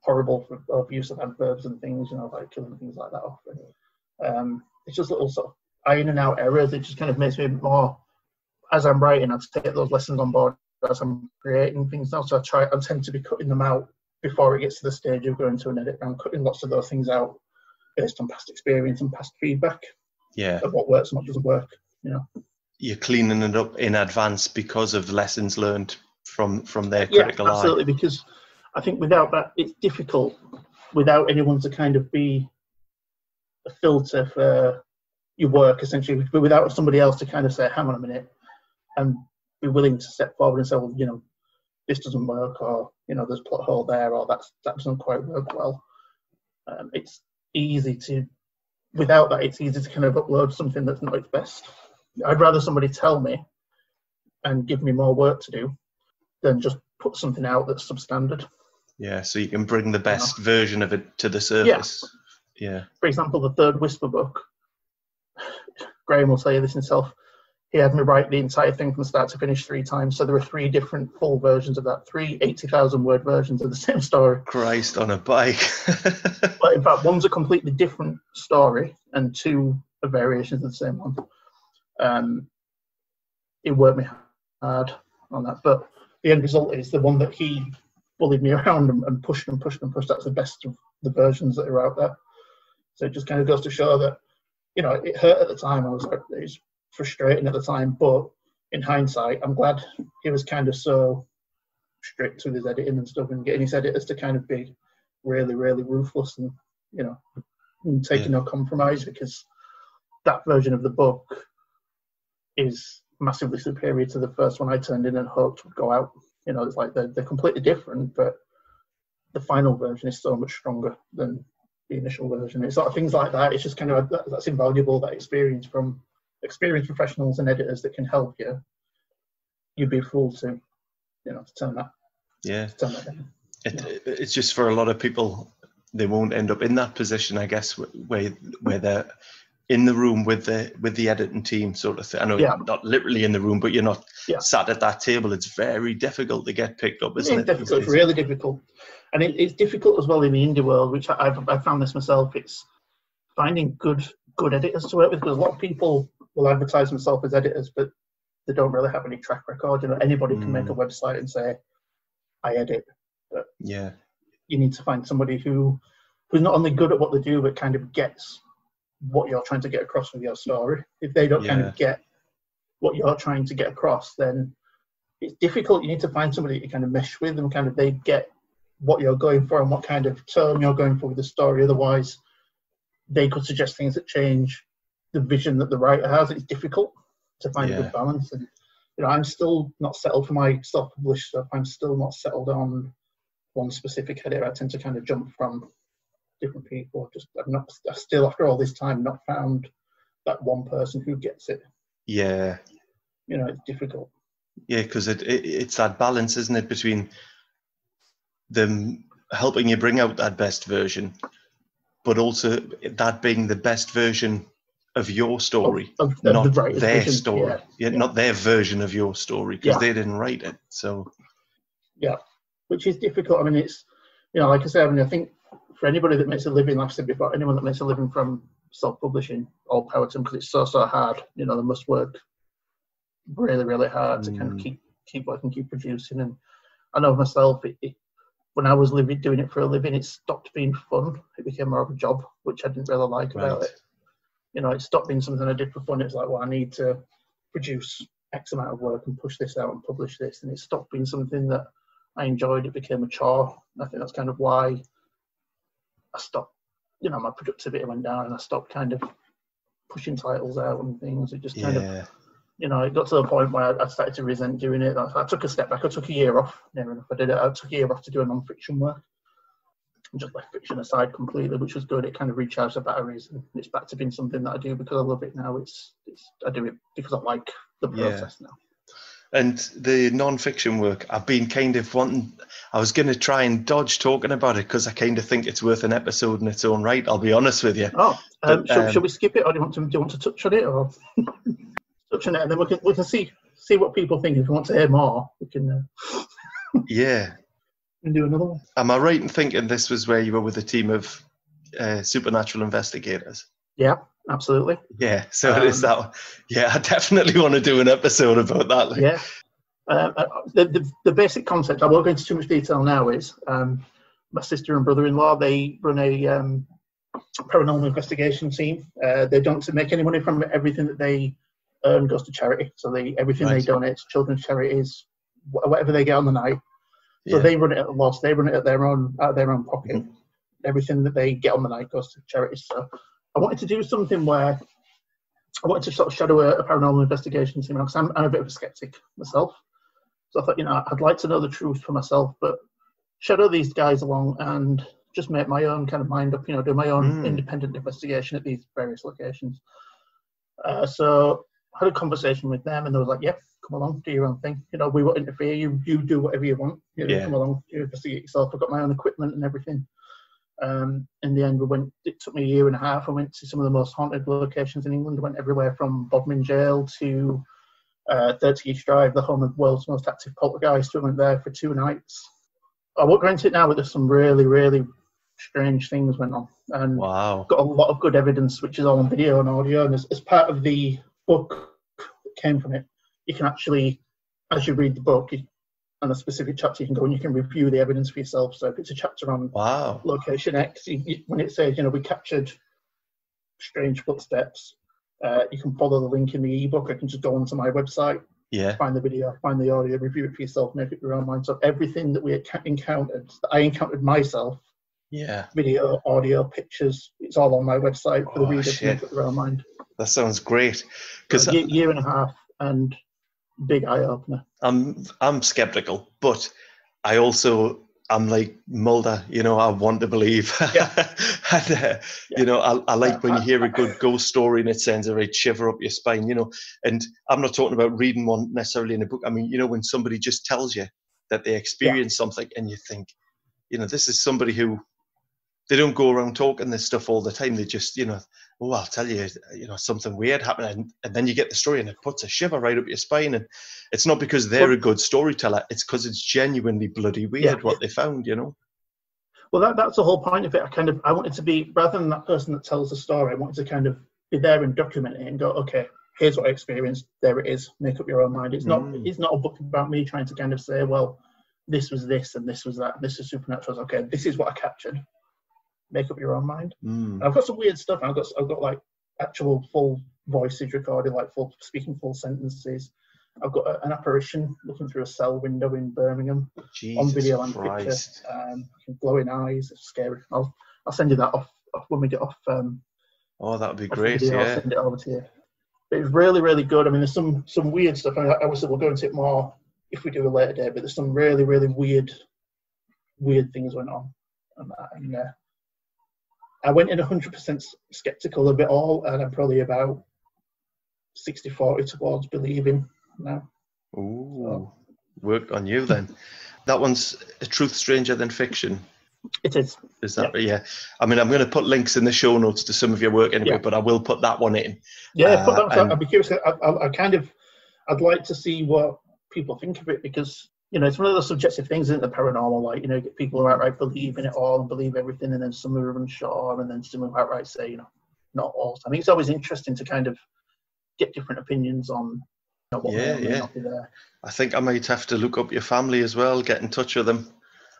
Speaker 1: horrible for of use of adverbs and things, you know, like killing things like that off. Um, it's just little sort of iron and out errors. It just kind of makes me more, as I'm writing, I take those lessons on board as I'm creating things now. So I try, I tend to be cutting them out before it gets to the stage of going to an edit. I'm cutting lots of those things out based on past experience and past feedback
Speaker 2: Yeah.
Speaker 1: of what works and what doesn't work. You know.
Speaker 2: You're cleaning it up in advance because of the lessons learned from from their
Speaker 1: yeah,
Speaker 2: critical eye.
Speaker 1: absolutely. Because I think without that, it's difficult without anyone to kind of be a filter for your work, essentially, but without somebody else to kind of say, "Hang on a minute," and be willing to step forward and say, "Well, you know, this doesn't work," or you know, "There's a plot hole there," or "That's that doesn't quite work well." Um, it's easy to, without that, it's easy to kind of upload something that's not its best. I'd rather somebody tell me and give me more work to do than just put something out that's substandard.
Speaker 2: Yeah, so you can bring the best version of it to the surface. Yeah.
Speaker 1: For example, the third Whisper book, Graeme will tell you this himself. He had me write the entire thing from start to finish three times. So there were three different full versions of that, three 80,000 word versions of the same story.
Speaker 2: Christ on a bike.
Speaker 1: But in fact, one's a completely different story and two are variations of the same one. Um, it worked me hard on that. But the end result is the one that he bullied me around and, and pushed and pushed and pushed. That's the best of the versions that are out there. So it just kind of goes to show that, you know, it hurt at the time. I was like, frustrating at the time. But in hindsight, I'm glad he was kind of so strict with his editing and stuff and getting his editors to kind of be really, really ruthless and, you know, and taking no compromise because that version of the book is massively superior to the first one I turned in and hoped would go out. You know, it's like they're, they're completely different, but the final version is so much stronger than the initial version. It's sort of things like that. It's just kind of that's invaluable. That experience from experienced professionals and editors that can help you. You'd be a fool to, you know, to turn that,
Speaker 2: yeah.
Speaker 1: turn that down.
Speaker 2: It, it's just for a lot of people, they won't end up in that position, I guess, where where they're in the room with the with the editing team, sort of thing. I know
Speaker 1: Yeah.
Speaker 2: not literally in the room, but you're not
Speaker 1: Yeah.
Speaker 2: sat at that table. It's very difficult to get picked up, isn't
Speaker 1: it's
Speaker 2: it?
Speaker 1: difficult. It's really difficult, and it, it's difficult as well in the indie world, which I- I've I've found this myself. It's finding good good editors to work with because a lot of people will advertise themselves as editors, but they don't really have any track record. You know, anybody can make a
Speaker 2: Mm.
Speaker 1: website and say, "I edit."
Speaker 2: but Yeah.
Speaker 1: You need to find somebody who who's not only good at what they do, but kind of gets what you're trying to get across with your story. If they don't kind of get what you're trying to get across, then it's difficult. You need to find somebody to kind of mesh with and kind of they get what you're going for and what kind of tone you're going for with the story. Otherwise, they could suggest things that change the vision that the writer has. It's difficult to find a good balance. And you know, I'm still not settled for my self-published stuff. I'm still not settled on one specific editor. I tend to kind of jump from different people. Just I've not I still after all this time not found that one person who gets it.
Speaker 2: Yeah.
Speaker 1: You know, it's difficult.
Speaker 2: Yeah, because it, it it's that balance, isn't it, between them helping you bring out that best version, but also that being the best version of your story,
Speaker 1: Of, of
Speaker 2: not
Speaker 1: the
Speaker 2: their
Speaker 1: vision.
Speaker 2: story.
Speaker 1: Yeah.
Speaker 2: Yeah,
Speaker 1: yeah.
Speaker 2: not their version of your story because they didn't write it. So yeah,
Speaker 1: which is difficult. I mean, it's you know, like I said, I mean, I think for anybody that makes a living, like I said before, anyone that makes a living from self-publishing, all power to them because it's so so hard. You know, they must work really really hard to kind of
Speaker 2: Mm.
Speaker 1: keep keep working, keep producing. And I know myself, it, it, when I was living doing it for a living, it stopped being fun. It became more of a job, which I didn't really like about it. You know, it stopped being something I did for fun. It's like, well, I need to produce X amount of work and push this out and publish this, and it stopped being something that I enjoyed. It became a chore. And I think that's kind of why I stopped. You know, my productivity went down, and I stopped kind of pushing titles out and things. It just kind of, you know, it got to the point where I started to resent doing it. I I took a step back. I took a year off. Near enough, I did it. I took a year off to do a non-fiction work. And just left fiction aside completely, which was good. It kind of recharged the batteries, and it's back to being something that I do because I love it now. It's, it's I do it because I like the
Speaker 2: Yeah.
Speaker 1: process now.
Speaker 2: And the non-fiction work, I've been kind of wanting. I was going to try and dodge talking about it because I kind of think it's worth an episode in its own right. I'll be honest with you.
Speaker 1: Oh, um,
Speaker 2: But,
Speaker 1: shall,
Speaker 2: um,
Speaker 1: shall we skip it, or do you want to do you want to touch on it, or touch on it, and then we can we can see see what people think. If you want to hear more, we can, uh,
Speaker 2: Yeah.
Speaker 1: Can do another one.
Speaker 2: Am I right in thinking this was where you were with a team of uh, supernatural investigators?
Speaker 1: Yeah, absolutely.
Speaker 2: Yeah. So it is
Speaker 1: Um,
Speaker 2: that. Yeah, I definitely want to do an episode about that. like-
Speaker 1: Yeah. Um, uh, the, the, the basic concept, I won't go into too much detail now, is um, my sister and brother in law, they run a um, paranormal investigation team. Uh, they don't make any money from it. Everything that they earn goes to charity. So they everything
Speaker 2: Right.
Speaker 1: they donate to children's charities, whatever they get on the night. So
Speaker 2: Yeah.
Speaker 1: they run it at a loss. They run it at their own out of their own pocket.
Speaker 2: Mm-hmm.
Speaker 1: Everything that they get on the night goes to charities. So I wanted to do something where I wanted to sort of shadow a, a paranormal investigation team because I'm, I'm a bit of a skeptic myself. So I thought, you know, I'd like to know the truth for myself, but shadow these guys along and just make my own kind of mind up, you know, do my own
Speaker 2: Mm.
Speaker 1: independent investigation at these various locations. Uh, so had a conversation with them and they were like, yeah, come along, do your own thing. You know, we won't interfere. You you do whatever you want. You know,
Speaker 2: Yeah.
Speaker 1: come along, you investigate yourself. I've got my own equipment and everything. Um, in the end, we went. It took me a year and a half. I went to some of the most haunted locations in England. I went everywhere from Bodmin Jail to uh, 30 East Drive, the home of the world's most active poltergeist. We went there for two nights. I won't go into it now, but there's some really, really strange things went on, and
Speaker 2: Wow.
Speaker 1: got a lot of good evidence, which is all on video and audio. And as, as part of the book that came from it, you can actually, as you read the book, and a specific chapter, you can go and you can review the evidence for yourself. So if it's a chapter on
Speaker 2: Wow.
Speaker 1: location X, you, you, when it says, you know, we captured strange footsteps, uh, you can follow the link in the ebook. I can just go onto my website,
Speaker 2: Yeah.
Speaker 1: find the video, find the audio, review it for yourself, make it your own mind. So everything that we encountered, that I encountered myself,
Speaker 2: Yeah.
Speaker 1: video, audio, pictures, it's all on my website for the
Speaker 2: Oh,
Speaker 1: reader to make up their own mind.
Speaker 2: That sounds great. Because
Speaker 1: year, year and a half and big eye opener.
Speaker 2: I'm I'm skeptical, but I also I'm like Mulder. You know, I want to believe.
Speaker 1: Yeah.
Speaker 2: and, uh, You know, I, I like when you hear a good ghost story and it sends a right shiver up your spine. You know, and I'm not talking about reading one necessarily in a book. I mean, you know, when somebody just tells you that they experienced something and you think, you know, this is somebody who they don't go around talking this stuff all the time. They just, you know, oh, I'll tell you, you know, something weird happened, and, and then you get the story, and it puts a shiver right up your spine. And it's not because they're a good storyteller; it's because it's genuinely bloody weird
Speaker 1: Yeah.
Speaker 2: what they found. You know?
Speaker 1: Well, that, that's the whole point of it. I kind of I wanted to be rather than that person that tells the story. I wanted to kind of be there and document it and go, okay, here's what I experienced. There it is. Make up your own mind. It's not.
Speaker 2: Mm.
Speaker 1: It's not a book about me trying to kind of say, well, this was this and this was that. This is supernatural. Okay, this is what I captured. Make up your own mind.
Speaker 2: Mm.
Speaker 1: And I've got some weird stuff. I've got I've got like actual full voices recorded, like full speaking full sentences. I've got a, an apparition looking through a cell window in Birmingham
Speaker 2: Jesus
Speaker 1: on video and
Speaker 2: Christ.
Speaker 1: picture. Um, glowing eyes, it's scary. I'll I'll send you that off, off when we get off. Um,
Speaker 2: Oh, that would be great.
Speaker 1: video, I'll send it over to you. But it's really really good. I mean, there's some some weird stuff. I mean, obviously we'll go into it more if we do a later day. But there's some really really weird weird things went on. And, that, and uh, I went in 100% skeptical of it all, and I'm probably about 60 40 towards believing now.
Speaker 2: Ooh, worked on you then. That one's a truth stranger than fiction.
Speaker 1: It is.
Speaker 2: Is that yeah? I mean, I'm going to put links in the show notes to some of your work anyway,
Speaker 1: Yeah.
Speaker 2: but I will put that one in.
Speaker 1: Yeah,
Speaker 2: Uh,
Speaker 1: that's,
Speaker 2: and-
Speaker 1: I'd be curious. I, I, I kind of, I'd like to see what people think of it because you know it's one of those subjective things, isn't it? The paranormal, like you know, get people who outright believe in it all and believe everything, and then some who are unsure, and then some who outright say, you know, not all. I mean, it's always interesting to kind of get different opinions on you know, what
Speaker 2: Yeah, yeah.
Speaker 1: be there.
Speaker 2: I think I might have to look up your family as well, get in touch with them.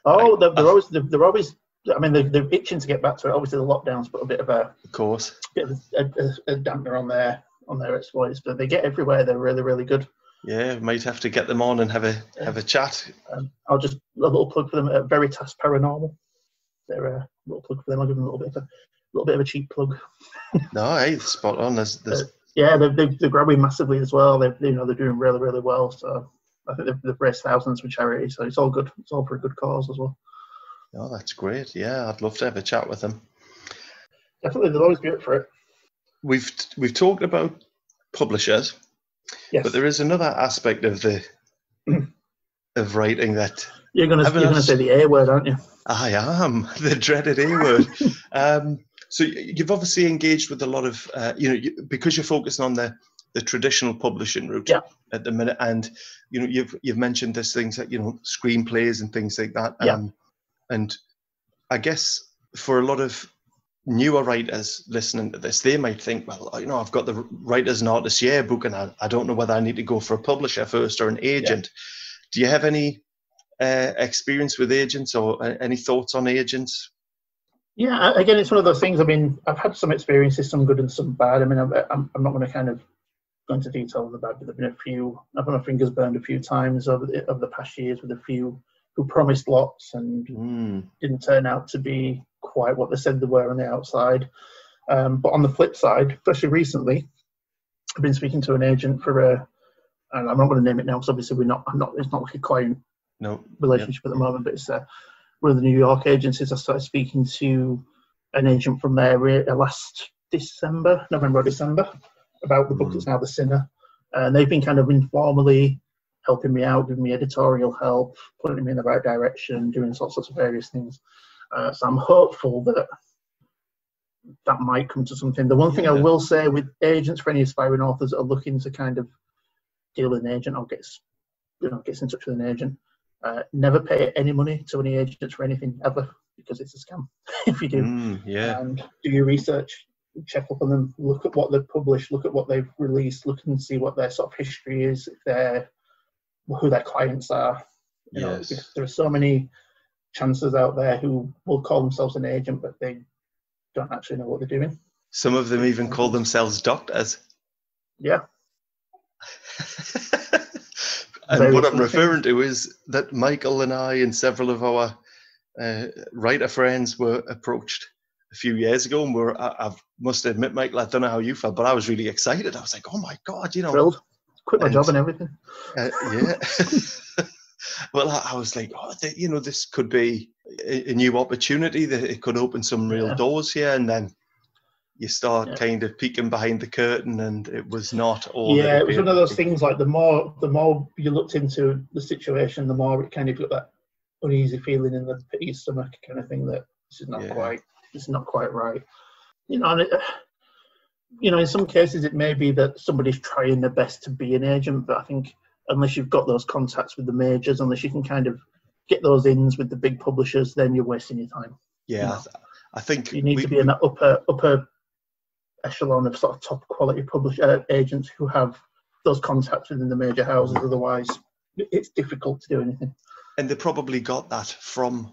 Speaker 1: Oh, they're, they're always they're, they're always. I mean, they're, they're itching to get back to it. Obviously, the lockdowns put a bit of a
Speaker 2: Of course.
Speaker 1: bit of a, a, a dampener on their on their exploits, but they get everywhere. They're really really good.
Speaker 2: Yeah, might have to get them on and have a have a chat.
Speaker 1: Um, I'll just a little plug for them at Veritas Paranormal. They're uh, a little plug for them. I'll give them a little bit of a little bit of a cheap plug.
Speaker 2: No, hey, spot on. There's, there's uh,
Speaker 1: Yeah, they're, they're, they're growing massively as well. They're you know they're doing really really well. So I think they've, they've raised thousands for charity. So it's all good. It's all for a good cause as well.
Speaker 2: oh, that's great. Yeah, I'd love to have a chat with them.
Speaker 1: Definitely, they'll always be up for it.
Speaker 2: We've we've talked about publishers,
Speaker 1: Yes,
Speaker 2: but there is another aspect of the of writing that
Speaker 1: you're gonna you're gonna say the A word, aren't you?
Speaker 2: I am the dreaded A word. um, so you've obviously engaged with a lot of, uh, you know, you, because you're focusing on the, the traditional publishing route
Speaker 1: Yeah.
Speaker 2: at the minute, and you know, you've you've mentioned this things like you know screenplays and things like that.
Speaker 1: Yeah.
Speaker 2: Um, and I guess for a lot of newer writers listening to this, they might think, well, you know, I've got the Writers and Artists Yearbook, and I, I don't know whether I need to go for a publisher first or an agent. Do you have any uh, experience with agents or uh, any thoughts on agents?
Speaker 1: Yeah, again, it's one of those things. I mean, I've had some experiences, some good and some bad. I mean, I'm, I'm, I'm not going to kind of go into detail of the bad, but there've been a few. I've had my fingers burned a few times over the, over the past years with a few who promised lots and
Speaker 2: Mm,
Speaker 1: didn't turn out to be quite what they said they were on the outside. Um, but on the flip side, especially recently, I've been speaking to an agent for a, and I'm not going to name it now because obviously we're not, I'm not, it's not like a client
Speaker 2: no.
Speaker 1: relationship at the moment, but it's uh, one of the New York agencies. I started speaking to an agent from there uh, last December, November or December, about the book
Speaker 2: Mm.
Speaker 1: that's now The Sinner. And they've been kind of informally helping me out, giving me editorial help, putting me in the right direction, doing sorts, sorts of various things. Uh, so I'm hopeful that that might come to something. The one thing I will say with agents for any aspiring authors that are looking to kind of deal with an agent or gets you know gets in touch with an agent, uh, never pay any money to any agents for anything ever because it's a scam if you do.
Speaker 2: Mm, yeah.
Speaker 1: And do your research, check up on them, look at what they've published, look at what they've released, look and see what their sort of history is, if they're who their clients are. You know,
Speaker 2: Yes.
Speaker 1: because there are so many chances out there who will call themselves an agent, but they don't actually know what they're doing.
Speaker 2: Some of them even call themselves doctors.
Speaker 1: Yeah,
Speaker 2: and
Speaker 1: Very
Speaker 2: what I'm referring to is that Michael and I and several of our uh, writer friends were approached a few years ago, and we're, I, I must admit, Michael, I don't know how you felt, but I was really excited. I was like, "Oh my god!" You know,
Speaker 1: thrilled. Quit my
Speaker 2: And-
Speaker 1: job and everything.
Speaker 2: Uh, yeah. well, I, I was like, oh, th- you know, this could be a, a new opportunity. That it could open some real
Speaker 1: Yeah.
Speaker 2: doors here, and then you start
Speaker 1: Yeah.
Speaker 2: kind of peeking behind the curtain, and it was not all.
Speaker 1: yeah, it was one of those things like the more the more you looked into the situation, the more it kind of got that uneasy feeling in the pit of your stomach kind of thing that this is not
Speaker 2: Yeah.
Speaker 1: quite this is not quite right. You know, and it, you know, in some cases it may be that somebody's trying their best to be an agent, but I think unless you've got those contacts with the majors, unless you can kind of get those ins with the big publishers, then you're wasting your time.
Speaker 2: Yeah,
Speaker 1: know,
Speaker 2: I think
Speaker 1: You need
Speaker 2: we-
Speaker 1: to be in that upper upper echelon of sort of top quality publish uh, agents who have those contacts within the major houses. Otherwise, it's difficult to do anything.
Speaker 2: And they probably got that from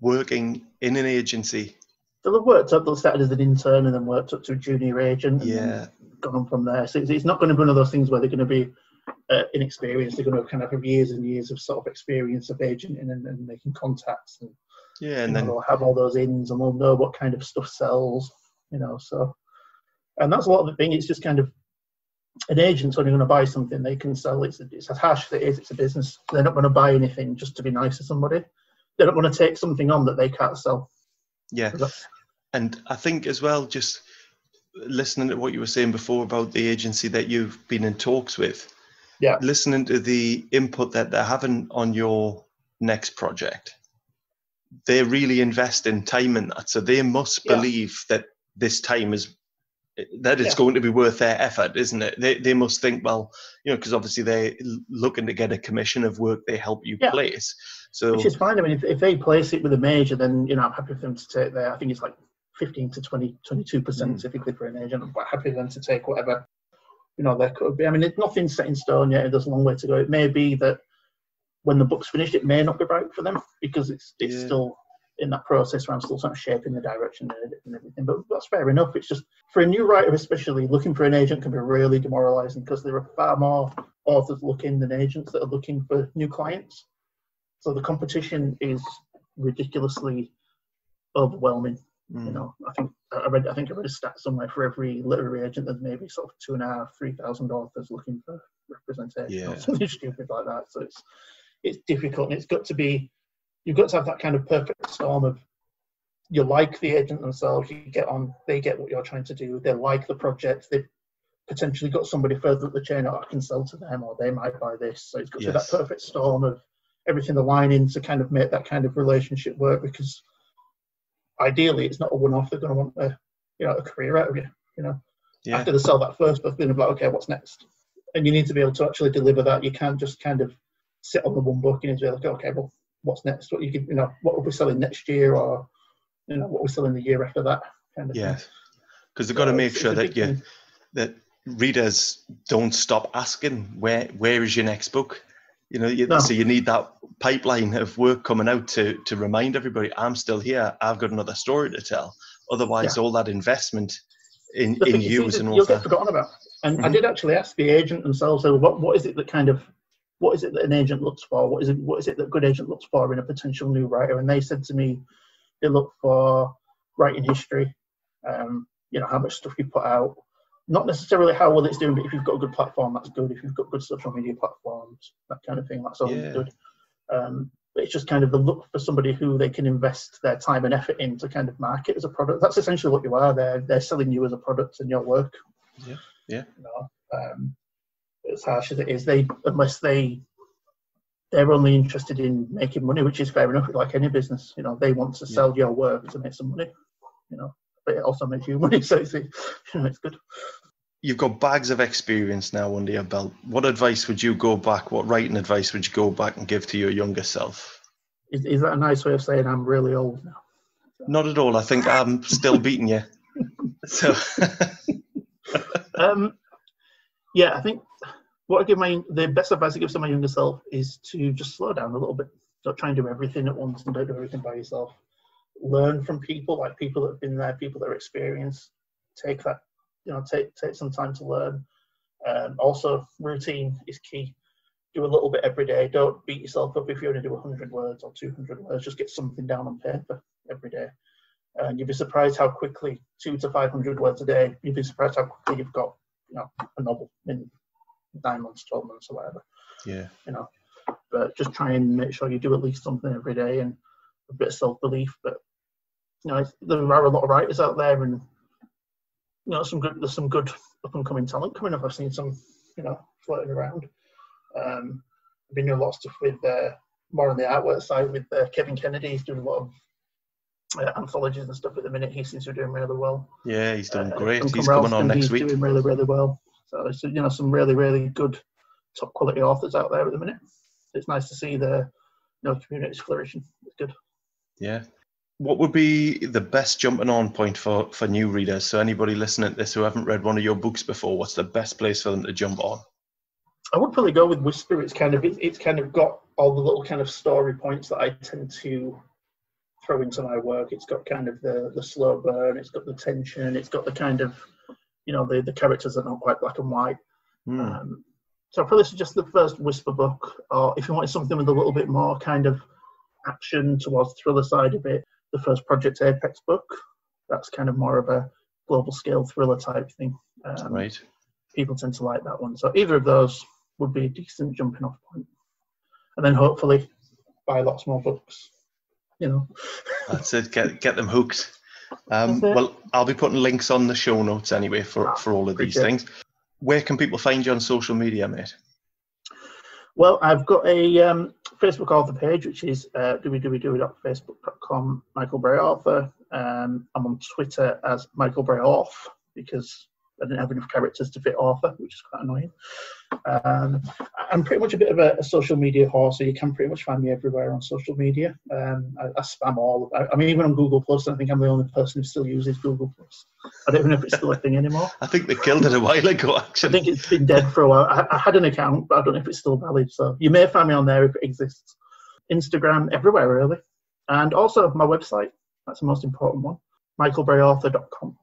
Speaker 2: working in an agency.
Speaker 1: So they've worked up, They'll started as an intern and then worked up to a junior agent. And
Speaker 2: Yeah.
Speaker 1: Gone on from there. So it's, it's not going to be one of those things where they're going to be uh, inexperienced. They're going to kind of have years and years of sort of experience of agenting and, and making contacts. And,
Speaker 2: Yeah, and
Speaker 1: you know,
Speaker 2: then
Speaker 1: they'll have all those ins and they'll know what kind of stuff sells, you know. So, and that's a lot of the thing. It's just kind of an agent's only going to buy something they can sell. It's, it's as harsh as it is. It's a business. They're not going to buy anything just to be nice to somebody. They're not going to take something on that they can't sell.
Speaker 2: yeah, and I think as well, just listening to what you were saying before about the agency that you've been in talks with.
Speaker 1: Yeah.
Speaker 2: Listening to the input that they're having on your next project, they're really investing time in that. So they must
Speaker 1: Yeah.
Speaker 2: believe that this time is that it's
Speaker 1: Yeah.
Speaker 2: going to be worth their effort, isn't it? They they must think, well, you know, because obviously they're looking to get a commission of work they help you
Speaker 1: Yeah.
Speaker 2: place. So
Speaker 1: Which is fine. I mean, if, if they place it with a major, then you know I'm happy for them to take their. I think it's like 15 to 20, 22 percent
Speaker 2: Mm.
Speaker 1: typically for an agent. I'm quite happy then to take whatever you know there could be. I mean, it's nothing's set in stone yet. There's a long way to go. It may be that when the book's finished, it may not be right for them because it's it's
Speaker 2: Yeah.
Speaker 1: still in that process where I'm still sort of shaping the direction and and everything. But that's fair enough. It's just for a new writer, especially looking for an agent can be really demoralising because there are far more authors looking than agents that are looking for new clients. So the competition is ridiculously overwhelming.
Speaker 2: Mm,
Speaker 1: You know, I think I read I think I read a stat somewhere for every literary agent there's maybe sort of two and a half, three thousand authors looking for representation
Speaker 2: Yeah.
Speaker 1: or something stupid like that. So it's it's difficult and it's got to be you've got to have that kind of perfect storm of you like the agent themselves, you get on, they get what you're trying to do, they like the project, they've potentially got somebody further up the chain that I can sell to them or they might buy this. So it's got to be that perfect storm of everything aligning to kind of make that kind of relationship work because ideally it's not a one off, they're gonna want a you know, a career out of you, you know.
Speaker 2: yeah,
Speaker 1: After they sell that first book, then they're like, okay, what's next? And you need to be able to actually deliver that. You can't just kind of sit on the one book. and need be like, okay, well, what's next? What you can, you know, what will we selling next year, or you know, what we're selling the year after that, kind of
Speaker 2: yeah. Because they've got to make sure that you
Speaker 1: thing.
Speaker 2: that readers don't stop asking where where is your next book you know you,
Speaker 1: No.
Speaker 2: so you need that pipeline of work coming out to to remind everybody i'm still here i've got another story to tell otherwise all that investment in
Speaker 1: The
Speaker 2: in you
Speaker 1: is,
Speaker 2: as an
Speaker 1: you'll get forgotten about. And I
Speaker 2: Mhm.
Speaker 1: did actually ask the agent themselves, so what what is it that kind of what is it that an agent looks for? What is it what is it that a good agent looks for in a potential new writer? And they said to me, they look for writing history, um, you know, how much stuff you put out. Not necessarily how well it's doing, but if you've got a good platform, that's good. If you've got good social media platforms, that kind of thing, that's always
Speaker 2: Yeah.
Speaker 1: good. Um, but it's just kind of the look for somebody who they can invest their time and effort in to kind of market as a product. That's essentially what you are. They're they're selling you as a product and your work.
Speaker 2: Yeah, yeah.
Speaker 1: You know, um, as harsh as it is, they unless they they're only interested in making money, which is fair enough. Like any business, you know, they want to
Speaker 2: Yeah.
Speaker 1: sell your work to make some money. You know, but it also makes you money, so it's you know it's good.
Speaker 2: you've got bags of experience now under your belt what advice would you go back what writing advice would you go back and give to your younger self
Speaker 1: Is, is that a nice way of saying I'm really old now?
Speaker 2: not at all i think i'm still beating you so
Speaker 1: Um, yeah, I think what I give my the best advice I give to my younger self is to just slow down a little bit. Don't try and do everything at once and don't do everything by yourself. Learn from people like people that have been there, people that are experienced. Take that, you know, take take some time to learn. Um, also, routine is key. Do a little bit every day. Don't beat yourself up if you only do 100 words or 200 words. Just get something down on paper every day. And you'd be surprised how quickly two to 500 words a day. You'd be surprised how quickly you've got, you know, a novel in nine months, 12 months, or whatever.
Speaker 2: yeah
Speaker 1: You know, but just try and make sure you do at least something every day and a bit of self belief. But you know, there are a lot of writers out there, and you know, some good. There's some good up and coming talent coming up. I've seen some, you know, floating around. Um, I've been doing a lot of stuff with uh, more on the artwork side with uh, Kevin Kennedy. He's doing a lot of uh, anthologies and stuff at the minute. He seems to be doing really well.
Speaker 2: yeah he's doing
Speaker 1: Uh,
Speaker 2: great he's coming on next
Speaker 1: he's
Speaker 2: week
Speaker 1: Doing really, really well. So it's you know some really, really good top quality authors out there at the minute. It's nice to see the you know communities flourishing. It's good.
Speaker 2: Yeah. What would be the best jumping on point for, for new readers? So anybody listening to this who haven't read one of your books before, what's the best place for them to jump on?
Speaker 1: I would probably go with Whisper. It's kind of it, it's kind of got all the little kind of story points that I tend to throw into my work. It's got kind of the the slow burn. It's got the tension. It's got the kind of you know the the characters are not quite black and white.
Speaker 2: Hmm.
Speaker 1: Um, so I'd probably suggest the first Whisper book, or if you wanted something with a little bit more kind of action towards the thriller side of it, the first Project Apex book. That's kind of more of a global scale thriller type thing. Um,
Speaker 2: right.
Speaker 1: People tend to like that one. So either of those would be a decent jumping off point. And then hopefully buy lots more books. You know.
Speaker 2: That's it. Get get them hooked. Um, well, I'll be putting links on the show notes anyway for,
Speaker 1: Ah,
Speaker 2: for all of these
Speaker 1: appreciate
Speaker 2: things. Where can people find you on social media, mate?
Speaker 1: Well, I've got a um, Facebook author page, which is uh, www.facebook.com Michael Bray Author. Um, I'm on Twitter as Michael Bray Auth because I didn't have enough characters to fit author, which is quite annoying. Um, I'm pretty much a bit of a, a social media whore, so you can pretty much find me everywhere on social media. Um, I, I spam all. Of, I, I'm even on Google Plus. I think I'm the only person who still uses Google Plus. I don't even know if it's still a thing anymore.
Speaker 2: I think they killed it a while ago,
Speaker 1: I think it's been dead for a while. I, I had an account, but I don't know if it's still valid. So you may find me on there if it exists. Instagram, everywhere really, and also my website. That's the most important one. MichaelBrayAuthor.com.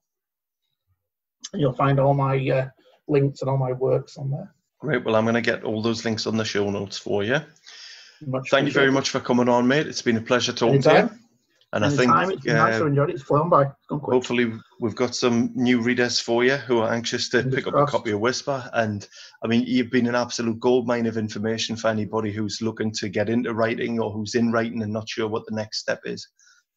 Speaker 1: And you'll find all my uh, links and all my works on there.
Speaker 2: Great. Well, I'm going to get all those links on the show notes for you.
Speaker 1: Much
Speaker 2: Thank you very much for coming on, mate. It's been a pleasure talking to you. And I think
Speaker 1: Anytime. It's been nice.
Speaker 2: uh,
Speaker 1: I enjoyed it. It's flown by. It's gone quick.
Speaker 2: hopefully we've got some new readers for you who are anxious to
Speaker 1: Fingers
Speaker 2: pick up
Speaker 1: crossed.
Speaker 2: a copy of Whisper. And I mean, you've been an absolute goldmine of information for anybody who's looking to get into writing or who's in writing and not sure what the next step is.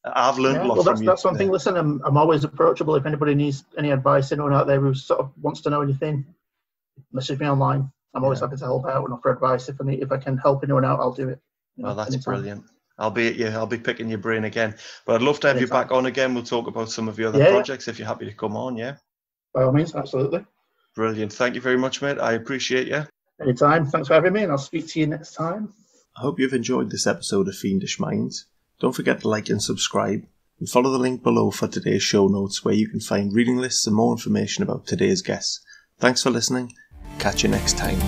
Speaker 2: I've learned
Speaker 1: Yeah,
Speaker 2: a lot
Speaker 1: well,
Speaker 2: from
Speaker 1: that's,
Speaker 2: you.
Speaker 1: that's one thing. Listen, I'm, I'm always approachable. If anybody needs any advice, anyone out there who sort of wants to know anything, message me online. I'm always
Speaker 2: Yeah.
Speaker 1: happy to help out and offer advice. If I need, if I can help anyone out, I'll do it. You
Speaker 2: Well,
Speaker 1: know,
Speaker 2: that's
Speaker 1: anytime.
Speaker 2: brilliant. I'll be at you. I'll be picking your brain again. But I'd love to have you back on again. We'll talk about some of your other
Speaker 1: Yeah, yeah.
Speaker 2: projects if you're happy to come on. Yeah,
Speaker 1: By all means, absolutely.
Speaker 2: brilliant. Thank you very much, mate. I appreciate you.
Speaker 1: Anytime. Thanks for having me, and I'll speak to you next time.
Speaker 2: I hope you've enjoyed this episode of Fiendish Minds. Don't forget to like and subscribe, and follow the link below for today's show notes where you can find reading lists and more information about today's guests. Thanks for listening. Catch you next time.